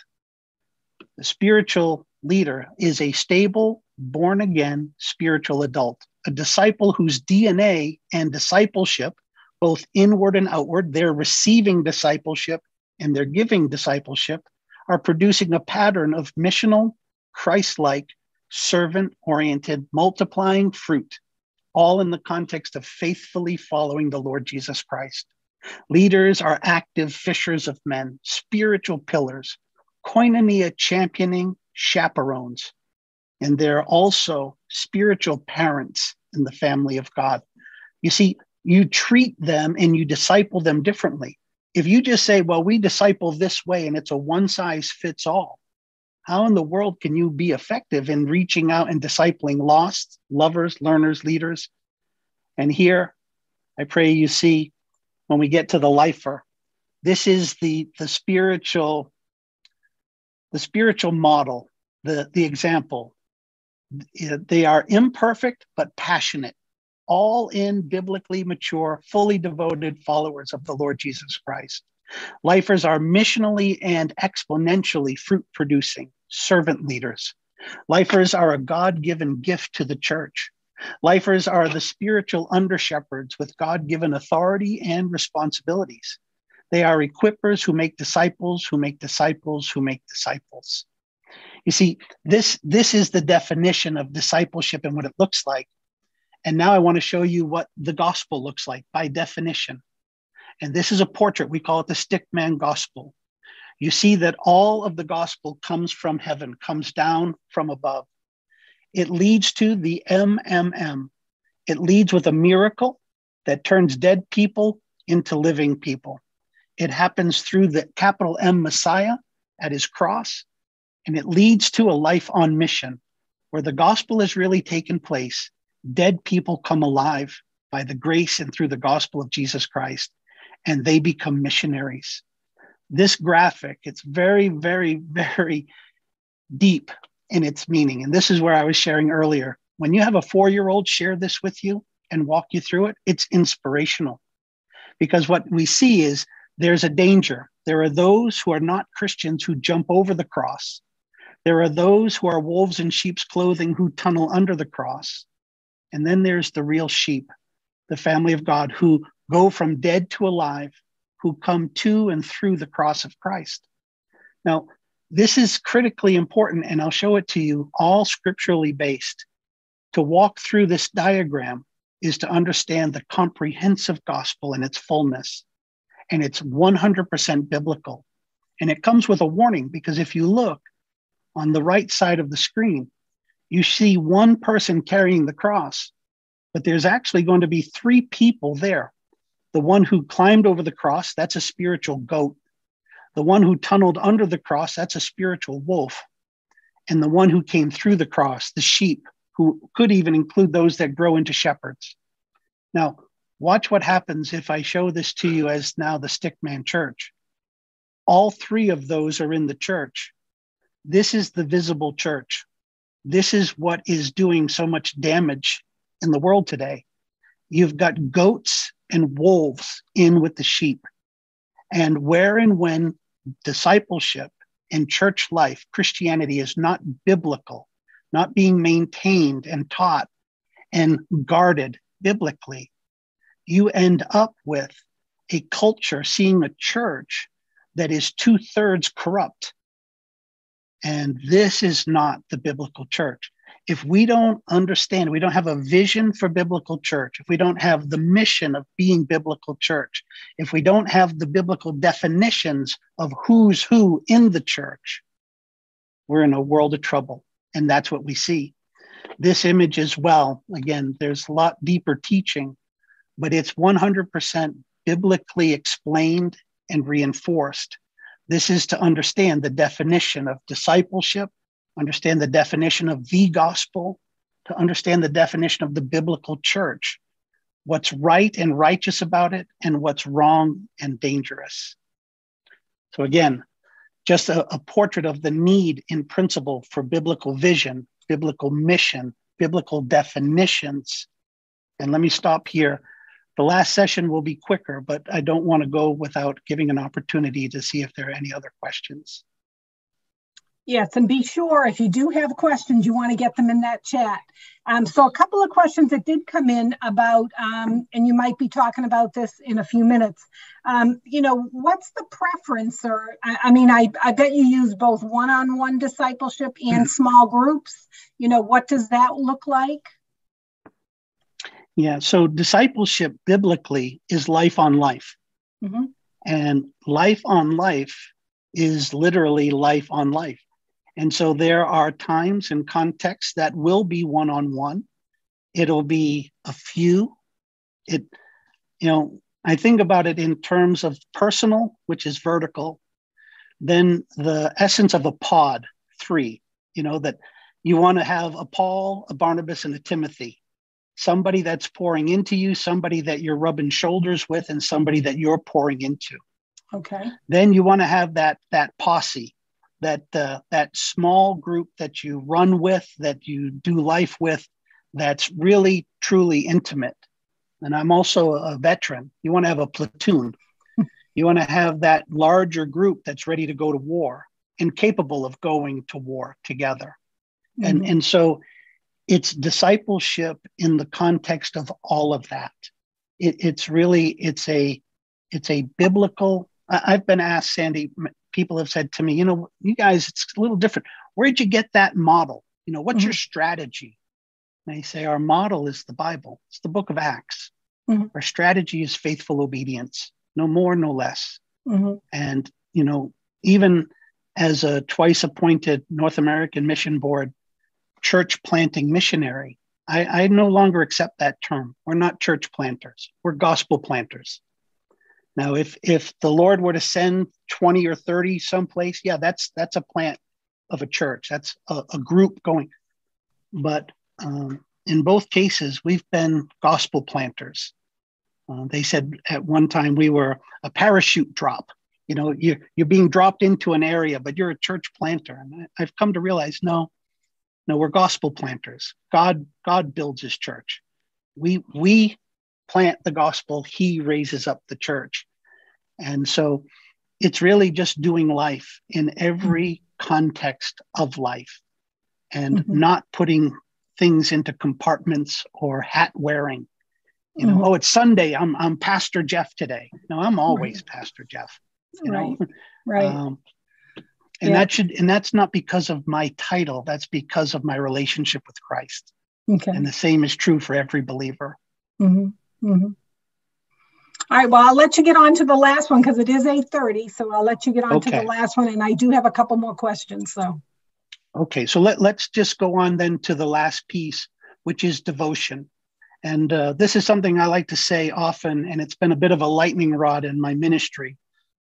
The spiritual leader is a stable, born again spiritual adult, a disciple whose DNA and discipleship, both inward and outward, they're receiving discipleship and they're giving discipleship, are producing a pattern of missional, Christ like, servant oriented, multiplying fruit, all in the context of faithfully following the Lord Jesus Christ. Leaders are active fishers of men, spiritual pillars, koinonia championing chaperones, and they're also spiritual parents in the family of God. You see, you treat them and you disciple them differently. If you just say, well, we disciple this way and it's a one size fits all, how in the world can you be effective in reaching out and discipling lost lovers, learners, leaders? And here, I pray you see when we get to the lifer, this is the, the spiritual the spiritual model the, the example. They are imperfect but passionate, all in biblically mature, fully devoted followers of the Lord Jesus Christ. Lifers are missionally and exponentially fruit producing servant leaders. Lifers are a God given gift to the church. Lifers are the spiritual under shepherds with God given authority and responsibilities. They are equippers who make disciples, who make disciples, who make disciples. You see, this, this is the definition of discipleship and what it looks like. And now I want to show you what the gospel looks like by definition. And this is a portrait. We call it the stickman gospel. You see that all of the gospel comes from heaven, comes down from above. It leads to the MMM. It leads with a miracle that turns dead people into living people. It happens through the capital M Messiah at his cross. And it leads to a life on mission where the gospel has really taken place. Dead people come alive by the grace and through the gospel of Jesus Christ, and they become missionaries. This graphic, it's very, very, very deep in its meaning. And this is where I was sharing earlier. When you have a four year old share this with you and walk you through it, it's inspirational. Because what we see is there's a danger. There are those who are not Christians who jump over the cross there are those who are wolves in sheep's clothing who tunnel under the cross. And then there's the real sheep, the family of God, who go from dead to alive, who come to and through the cross of Christ. Now, this is critically important, and I'll show it to you all scripturally based. To walk through this diagram is to understand the comprehensive gospel in its fullness, and it's 100% biblical. And it comes with a warning because if you look, on the right side of the screen, you see one person carrying the cross, but there's actually going to be three people there. The one who climbed over the cross, that's a spiritual goat. The one who tunneled under the cross, that's a spiritual wolf. And the one who came through the cross, the sheep who could even include those that grow into shepherds. Now, watch what happens if I show this to you as now the Stickman Church. All three of those are in the church. This is the visible church. This is what is doing so much damage in the world today. You've got goats and wolves in with the sheep. And where and when discipleship and church life, Christianity is not biblical, not being maintained and taught and guarded biblically, you end up with a culture seeing a church that is two thirds corrupt. And this is not the biblical church if we don't understand, we don't have a vision for biblical church, if we don't have the mission of being biblical church, if we don't have the biblical definitions of who's who in the church, we're in a world of trouble. And that's what we see. This image as well, again, there's a lot deeper teaching, but it's 100% biblically explained and reinforced. This is to understand the definition of discipleship understand the definition of the gospel, to understand the definition of the biblical church, what's right and righteous about it, and what's wrong and dangerous. So, again, just a, a portrait of the need in principle for biblical vision, biblical mission, biblical definitions. And let me stop here. The last session will be quicker, but I don't want to go without giving an opportunity to see if there are any other questions. Yes, and be sure if you do have questions, you want to get them in that chat. Um, so, a couple of questions that did come in about, um, and you might be talking about this in a few minutes. Um, you know, what's the preference? Or, I, I mean, I, I bet you use both one on one discipleship and mm-hmm. small groups. You know, what does that look like? Yeah, so discipleship biblically is life on life. Mm-hmm. And life on life is literally life on life. And so there are times and contexts that will be one on one. It'll be a few. It, you know, I think about it in terms of personal, which is vertical, then the essence of a pod, three, you know, that you want to have a Paul, a Barnabas, and a Timothy. Somebody that's pouring into you, somebody that you're rubbing shoulders with, and somebody that you're pouring into. Okay. Then you want to have that that posse, that uh, that small group that you run with, that you do life with, that's really truly intimate. And I'm also a veteran. You want to have a platoon. you want to have that larger group that's ready to go to war and capable of going to war together. Mm-hmm. And and so it's discipleship in the context of all of that. It, it's really it's a it's a biblical I've been asked, Sandy, people have said to me, you know, you guys, it's a little different. Where'd you get that model? You know, what's mm-hmm. your strategy? And I say, our model is the Bible, it's the book of Acts. Mm-hmm. Our strategy is faithful obedience, no more, no less. Mm-hmm. And, you know, even as a twice appointed North American Mission Board church planting missionary, I, I no longer accept that term. We're not church planters, we're gospel planters. Now, if if the Lord were to send 20 or 30 someplace, yeah, that's that's a plant of a church. That's a, a group going. But um, in both cases, we've been gospel planters. Uh, they said at one time we were a parachute drop. You know, you're, you're being dropped into an area, but you're a church planter. And I, I've come to realize, no, no, we're gospel planters. God, God builds his church. We, we plant the gospel, he raises up the church. And so it's really just doing life in every context of life and mm-hmm. not putting things into compartments or hat wearing. You know, mm-hmm. oh, it's Sunday. I'm I'm Pastor Jeff today. No, I'm always right. Pastor Jeff. You right. know, right. Um, and yeah. that should and that's not because of my title. That's because of my relationship with Christ. Okay. And the same is true for every believer. Mm-hmm. Mm-hmm. All right, well, I'll let you get on to the last one because it is 8.30, so I'll let you get on okay. to the last one, and I do have a couple more questions, so. Okay, so let, let's just go on then to the last piece, which is devotion. And uh, this is something I like to say often, and it's been a bit of a lightning rod in my ministry.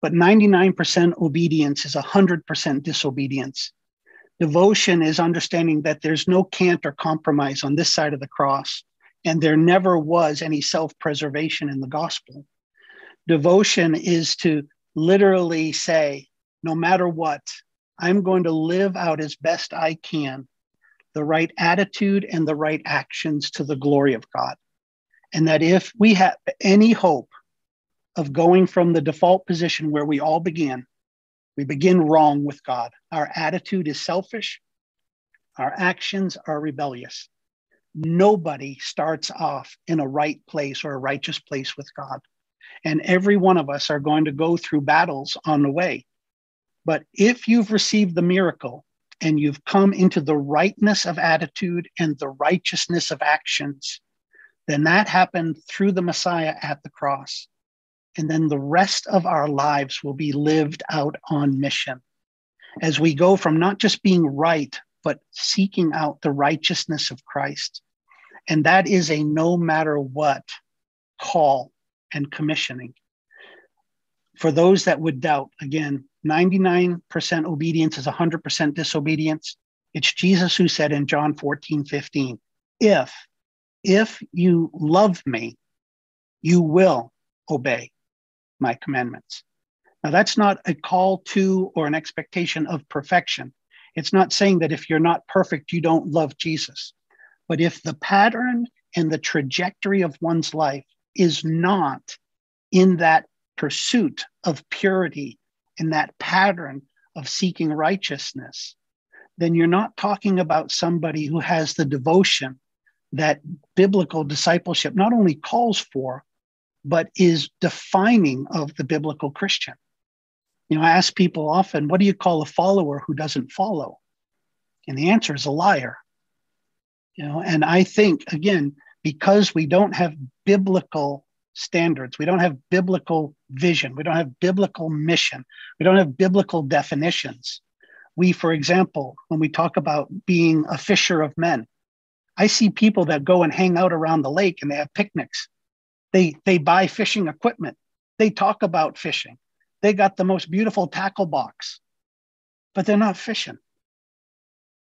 But 99% obedience is 100% disobedience. Devotion is understanding that there's no cant or compromise on this side of the cross, and there never was any self preservation in the gospel. Devotion is to literally say, no matter what, I'm going to live out as best I can the right attitude and the right actions to the glory of God. And that if we have any hope of going from the default position where we all began, we begin wrong with God. Our attitude is selfish, our actions are rebellious. Nobody starts off in a right place or a righteous place with God. And every one of us are going to go through battles on the way. But if you've received the miracle and you've come into the rightness of attitude and the righteousness of actions, then that happened through the Messiah at the cross. And then the rest of our lives will be lived out on mission as we go from not just being right, but seeking out the righteousness of Christ. And that is a no matter what call and commissioning. For those that would doubt, again, 99% obedience is 100% disobedience. It's Jesus who said in John 14, 15, if, if you love me, you will obey my commandments. Now, that's not a call to or an expectation of perfection. It's not saying that if you're not perfect, you don't love Jesus. But if the pattern and the trajectory of one's life is not in that pursuit of purity, in that pattern of seeking righteousness, then you're not talking about somebody who has the devotion that biblical discipleship not only calls for, but is defining of the biblical Christian. You know, I ask people often, what do you call a follower who doesn't follow? And the answer is a liar. You know, and I think, again, because we don't have biblical standards, we don't have biblical vision, we don't have biblical mission, we don't have biblical definitions. We, for example, when we talk about being a fisher of men, I see people that go and hang out around the lake and they have picnics they they buy fishing equipment. They talk about fishing. They got the most beautiful tackle box, but they're not fishing.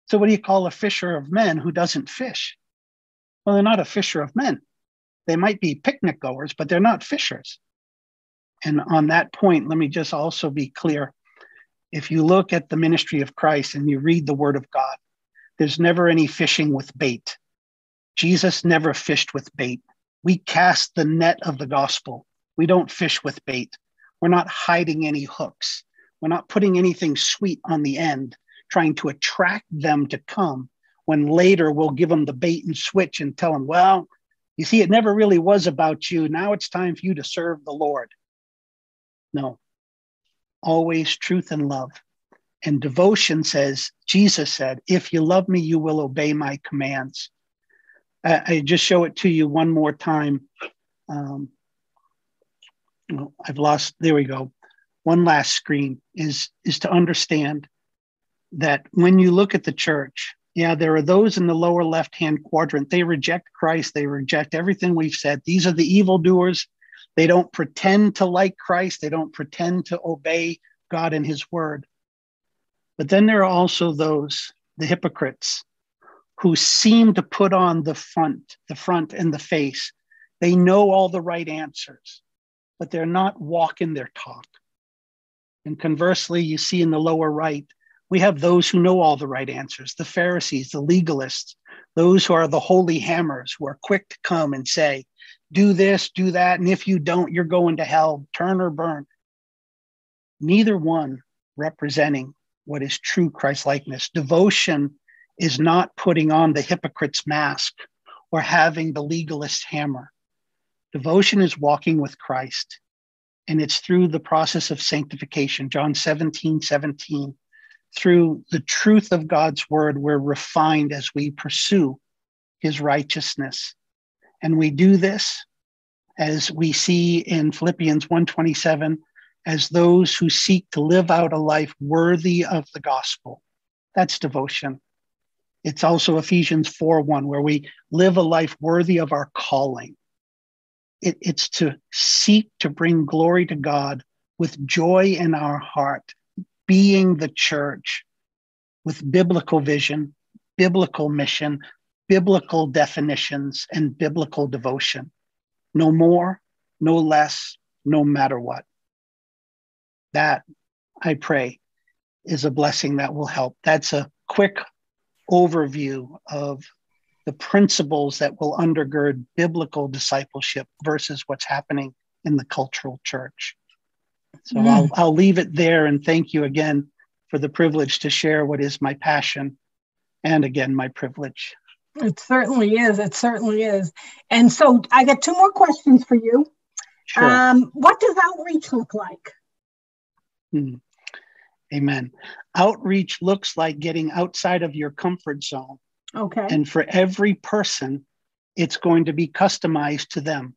So what do you call a fisher of men who doesn't fish? Well, they're not a fisher of men. They might be picnic goers, but they're not fishers. And on that point, let me just also be clear. If you look at the ministry of Christ and you read the word of God, there's never any fishing with bait. Jesus never fished with bait. We cast the net of the gospel. We don't fish with bait. We're not hiding any hooks. We're not putting anything sweet on the end, trying to attract them to come when later we'll give them the bait and switch and tell them, well, you see, it never really was about you. Now it's time for you to serve the Lord. No, always truth and love. And devotion says, Jesus said, if you love me, you will obey my commands. I, I just show it to you one more time. Um, I've lost, there we go. One last screen is, is to understand that when you look at the church, yeah, there are those in the lower left hand quadrant. They reject Christ. They reject everything we've said. These are the evildoers. They don't pretend to like Christ. They don't pretend to obey God and his word. But then there are also those, the hypocrites, who seem to put on the front, the front and the face. They know all the right answers, but they're not walking their talk. And conversely, you see in the lower right, we have those who know all the right answers the Pharisees, the legalists, those who are the holy hammers, who are quick to come and say, do this, do that. And if you don't, you're going to hell, turn or burn. Neither one representing what is true Christ likeness. Devotion is not putting on the hypocrite's mask or having the legalist hammer. Devotion is walking with Christ, and it's through the process of sanctification. John 17, 17. Through the truth of God's word, we're refined as we pursue his righteousness. And we do this as we see in Philippians 1:27 as those who seek to live out a life worthy of the gospel. That's devotion. It's also Ephesians 4 1, where we live a life worthy of our calling. It, it's to seek to bring glory to God with joy in our heart, being the church, with biblical vision, biblical mission, biblical definitions, and biblical devotion. No more, no less, no matter what. That, I pray, is a blessing that will help. That's a quick overview of the principles that will undergird biblical discipleship versus what's happening in the cultural church. So mm. I'll, I'll leave it there and thank you again for the privilege to share what is my passion and again, my privilege. It certainly is. It certainly is. And so I got two more questions for you. Sure. Um, what does outreach look like? Hmm. Amen. Outreach looks like getting outside of your comfort zone. Okay. And for every person, it's going to be customized to them.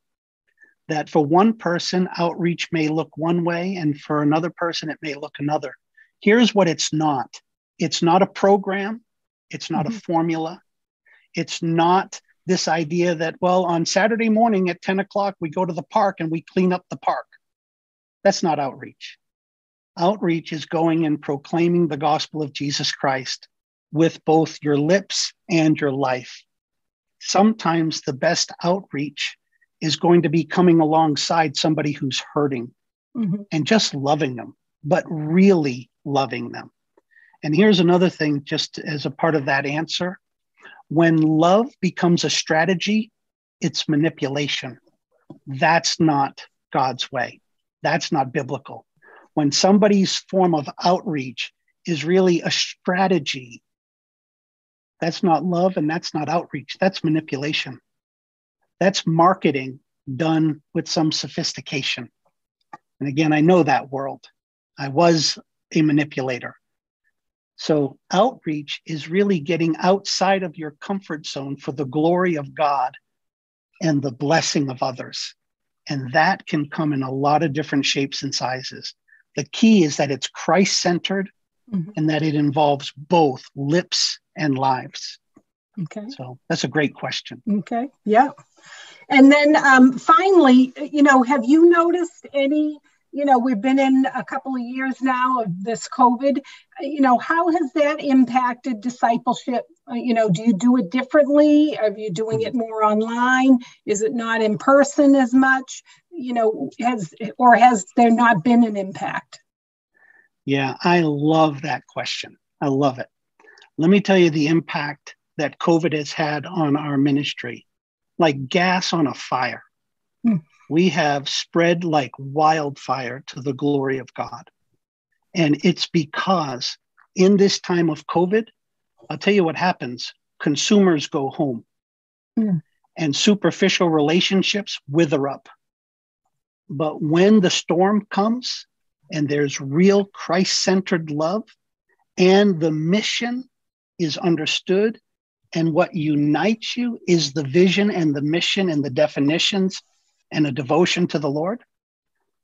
That for one person, outreach may look one way, and for another person, it may look another. Here's what it's not it's not a program, it's not mm-hmm. a formula, it's not this idea that, well, on Saturday morning at 10 o'clock, we go to the park and we clean up the park. That's not outreach. Outreach is going and proclaiming the gospel of Jesus Christ with both your lips and your life. Sometimes the best outreach is going to be coming alongside somebody who's hurting mm-hmm. and just loving them, but really loving them. And here's another thing, just as a part of that answer when love becomes a strategy, it's manipulation. That's not God's way. That's not biblical. When somebody's form of outreach is really a strategy, that's not love and that's not outreach. That's manipulation. That's marketing done with some sophistication. And again, I know that world. I was a manipulator. So, outreach is really getting outside of your comfort zone for the glory of God and the blessing of others. And that can come in a lot of different shapes and sizes. The key is that it's Christ centered mm-hmm. and that it involves both lips and lives. Okay. So, that's a great question. Okay. Yeah. And then um, finally, you know, have you noticed any? you know, we've been in a couple of years now of this COVID. You know, how has that impacted discipleship? Uh, you know, do you do it differently? Are you doing it more online? Is it not in person as much? You know, has or has there not been an impact? Yeah, I love that question. I love it. Let me tell you the impact that COVID has had on our ministry, like gas on a fire. Hmm we have spread like wildfire to the glory of God. And it's because in this time of COVID, I'll tell you what happens consumers go home mm. and superficial relationships wither up. But when the storm comes and there's real Christ centered love and the mission is understood, and what unites you is the vision and the mission and the definitions and a devotion to the Lord,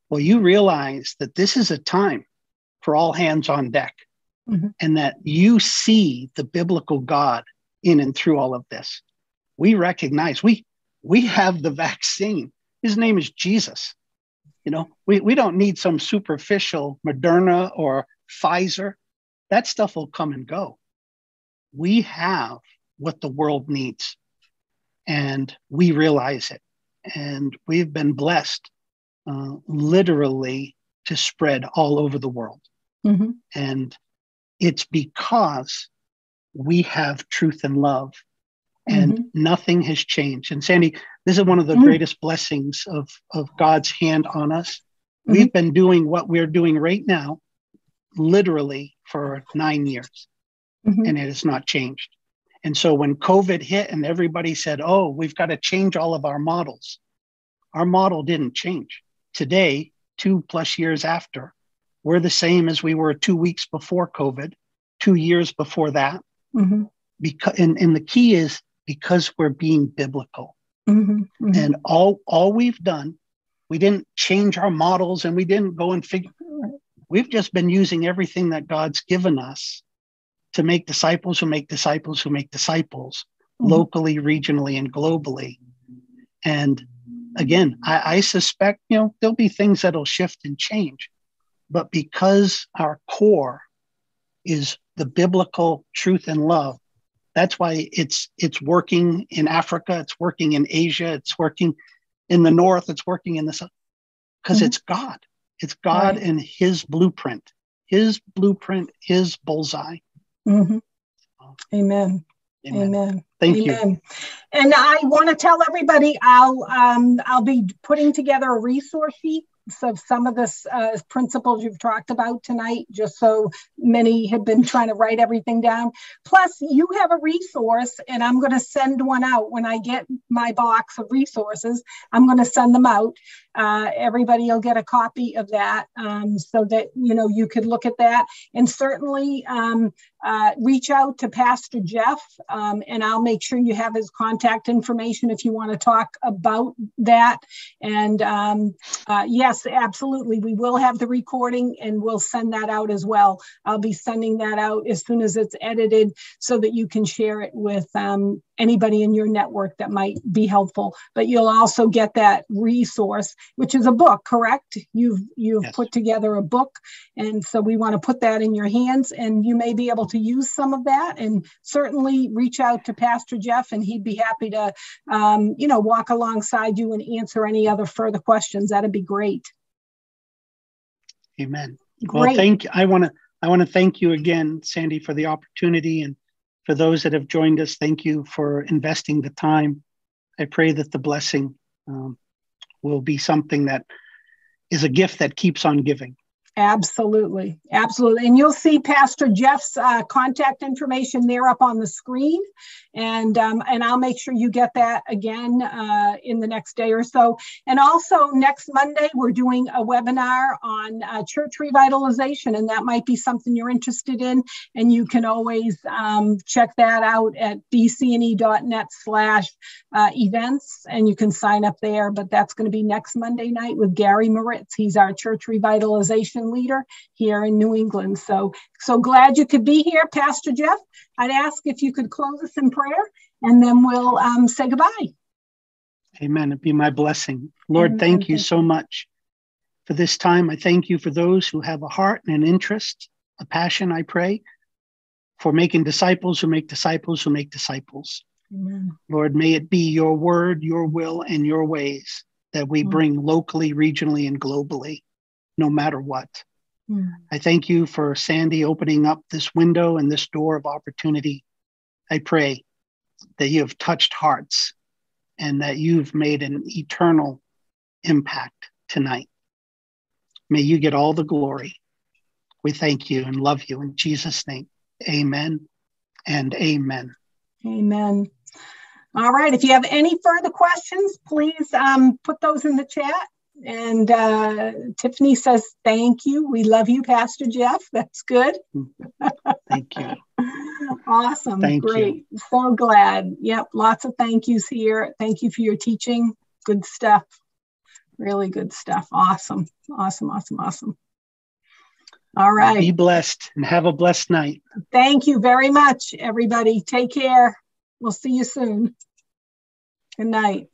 well, you realize that this is a time for all hands on deck mm-hmm. and that you see the biblical God in and through all of this. We recognize we we have the vaccine. His name is Jesus. You know, we, we don't need some superficial Moderna or Pfizer. That stuff will come and go. We have what the world needs, and we realize it and we've been blessed uh, literally to spread all over the world. Mm-hmm. And it's because we have truth and love, and mm-hmm. nothing has changed. And Sandy, this is one of the mm-hmm. greatest blessings of, of God's hand on us. Mm-hmm. We've been doing what we're doing right now, literally for nine years, mm-hmm. and it has not changed. And so when COVID hit and everybody said, oh, we've got to change all of our models, our model didn't change. Today, two plus years after, we're the same as we were two weeks before COVID, two years before that. Mm-hmm. Because, and, and the key is because we're being biblical. Mm-hmm. Mm-hmm. And all, all we've done, we didn't change our models and we didn't go and figure, we've just been using everything that God's given us to make disciples who make disciples who make disciples mm-hmm. locally, regionally, and globally. And again, I, I, suspect, you know, there'll be things that'll shift and change. But because our core is the biblical truth and love. That's why it's it's working in Africa, it's working in Asia, it's working in the north, it's working in the south, because mm-hmm. it's God. It's God right. and His blueprint, His blueprint, His bullseye. Mm-hmm. Amen. Amen. Amen. Thank Amen. you. And I want to tell everybody I'll um, I'll be putting together a resource sheet of some of the uh, principles you've talked about tonight, just so many have been trying to write everything down. Plus, you have a resource, and I'm going to send one out when I get my box of resources. I'm going to send them out. Uh, everybody will get a copy of that um, so that you know you could look at that and certainly um, uh, reach out to pastor jeff um, and i'll make sure you have his contact information if you want to talk about that. And um, uh, yes absolutely we will have the recording and we'll send that out as well. I'll be sending that out as soon as it's edited so that you can share it with um, anybody in your network that might be helpful. But you'll also get that resource, which is a book, correct? You've you've yes. put together a book, and so we want to put that in your hands, and you may be able to use some of that. And certainly reach out to Pastor Jeff, and he'd be happy to, um, you know, walk alongside you and answer any other further questions. That'd be great. Amen. Great. Well, thank you. I want to I want to thank you again, Sandy, for the opportunity and for those that have joined us, thank you for investing the time. I pray that the blessing um, will be something that is a gift that keeps on giving. Absolutely. Absolutely. And you'll see Pastor Jeff's uh, contact information there up on the screen. And, um, and I'll make sure you get that again uh, in the next day or so. And also, next Monday, we're doing a webinar on uh, church revitalization, and that might be something you're interested in. And you can always um, check that out at bcne.net slash uh, events, and you can sign up there. But that's going to be next Monday night with Gary Moritz. He's our church revitalization leader here in New England. So, so glad you could be here, Pastor Jeff. I'd ask if you could close us in prayer and then we'll um, say goodbye. Amen. It'd be my blessing. Lord, Amen. thank you so much for this time. I thank you for those who have a heart and an interest, a passion, I pray, for making disciples who make disciples who make disciples. Amen. Lord, may it be your word, your will, and your ways that we bring locally, regionally, and globally no matter what. Mm. I thank you for Sandy opening up this window and this door of opportunity. I pray that you have touched hearts and that you've made an eternal impact tonight. May you get all the glory. We thank you and love you in Jesus' name. Amen and amen. Amen. All right. If you have any further questions, please um, put those in the chat and uh, Tiffany says, Thank you. We love you, Pastor Jeff. That's good. Thank you. awesome. Thank Great. You. So glad. Yep. Lots of thank yous here. Thank you for your teaching. Good stuff. Really good stuff. Awesome. Awesome. Awesome. Awesome. All right. Be blessed and have a blessed night. Thank you very much, everybody. Take care. We'll see you soon. Good night.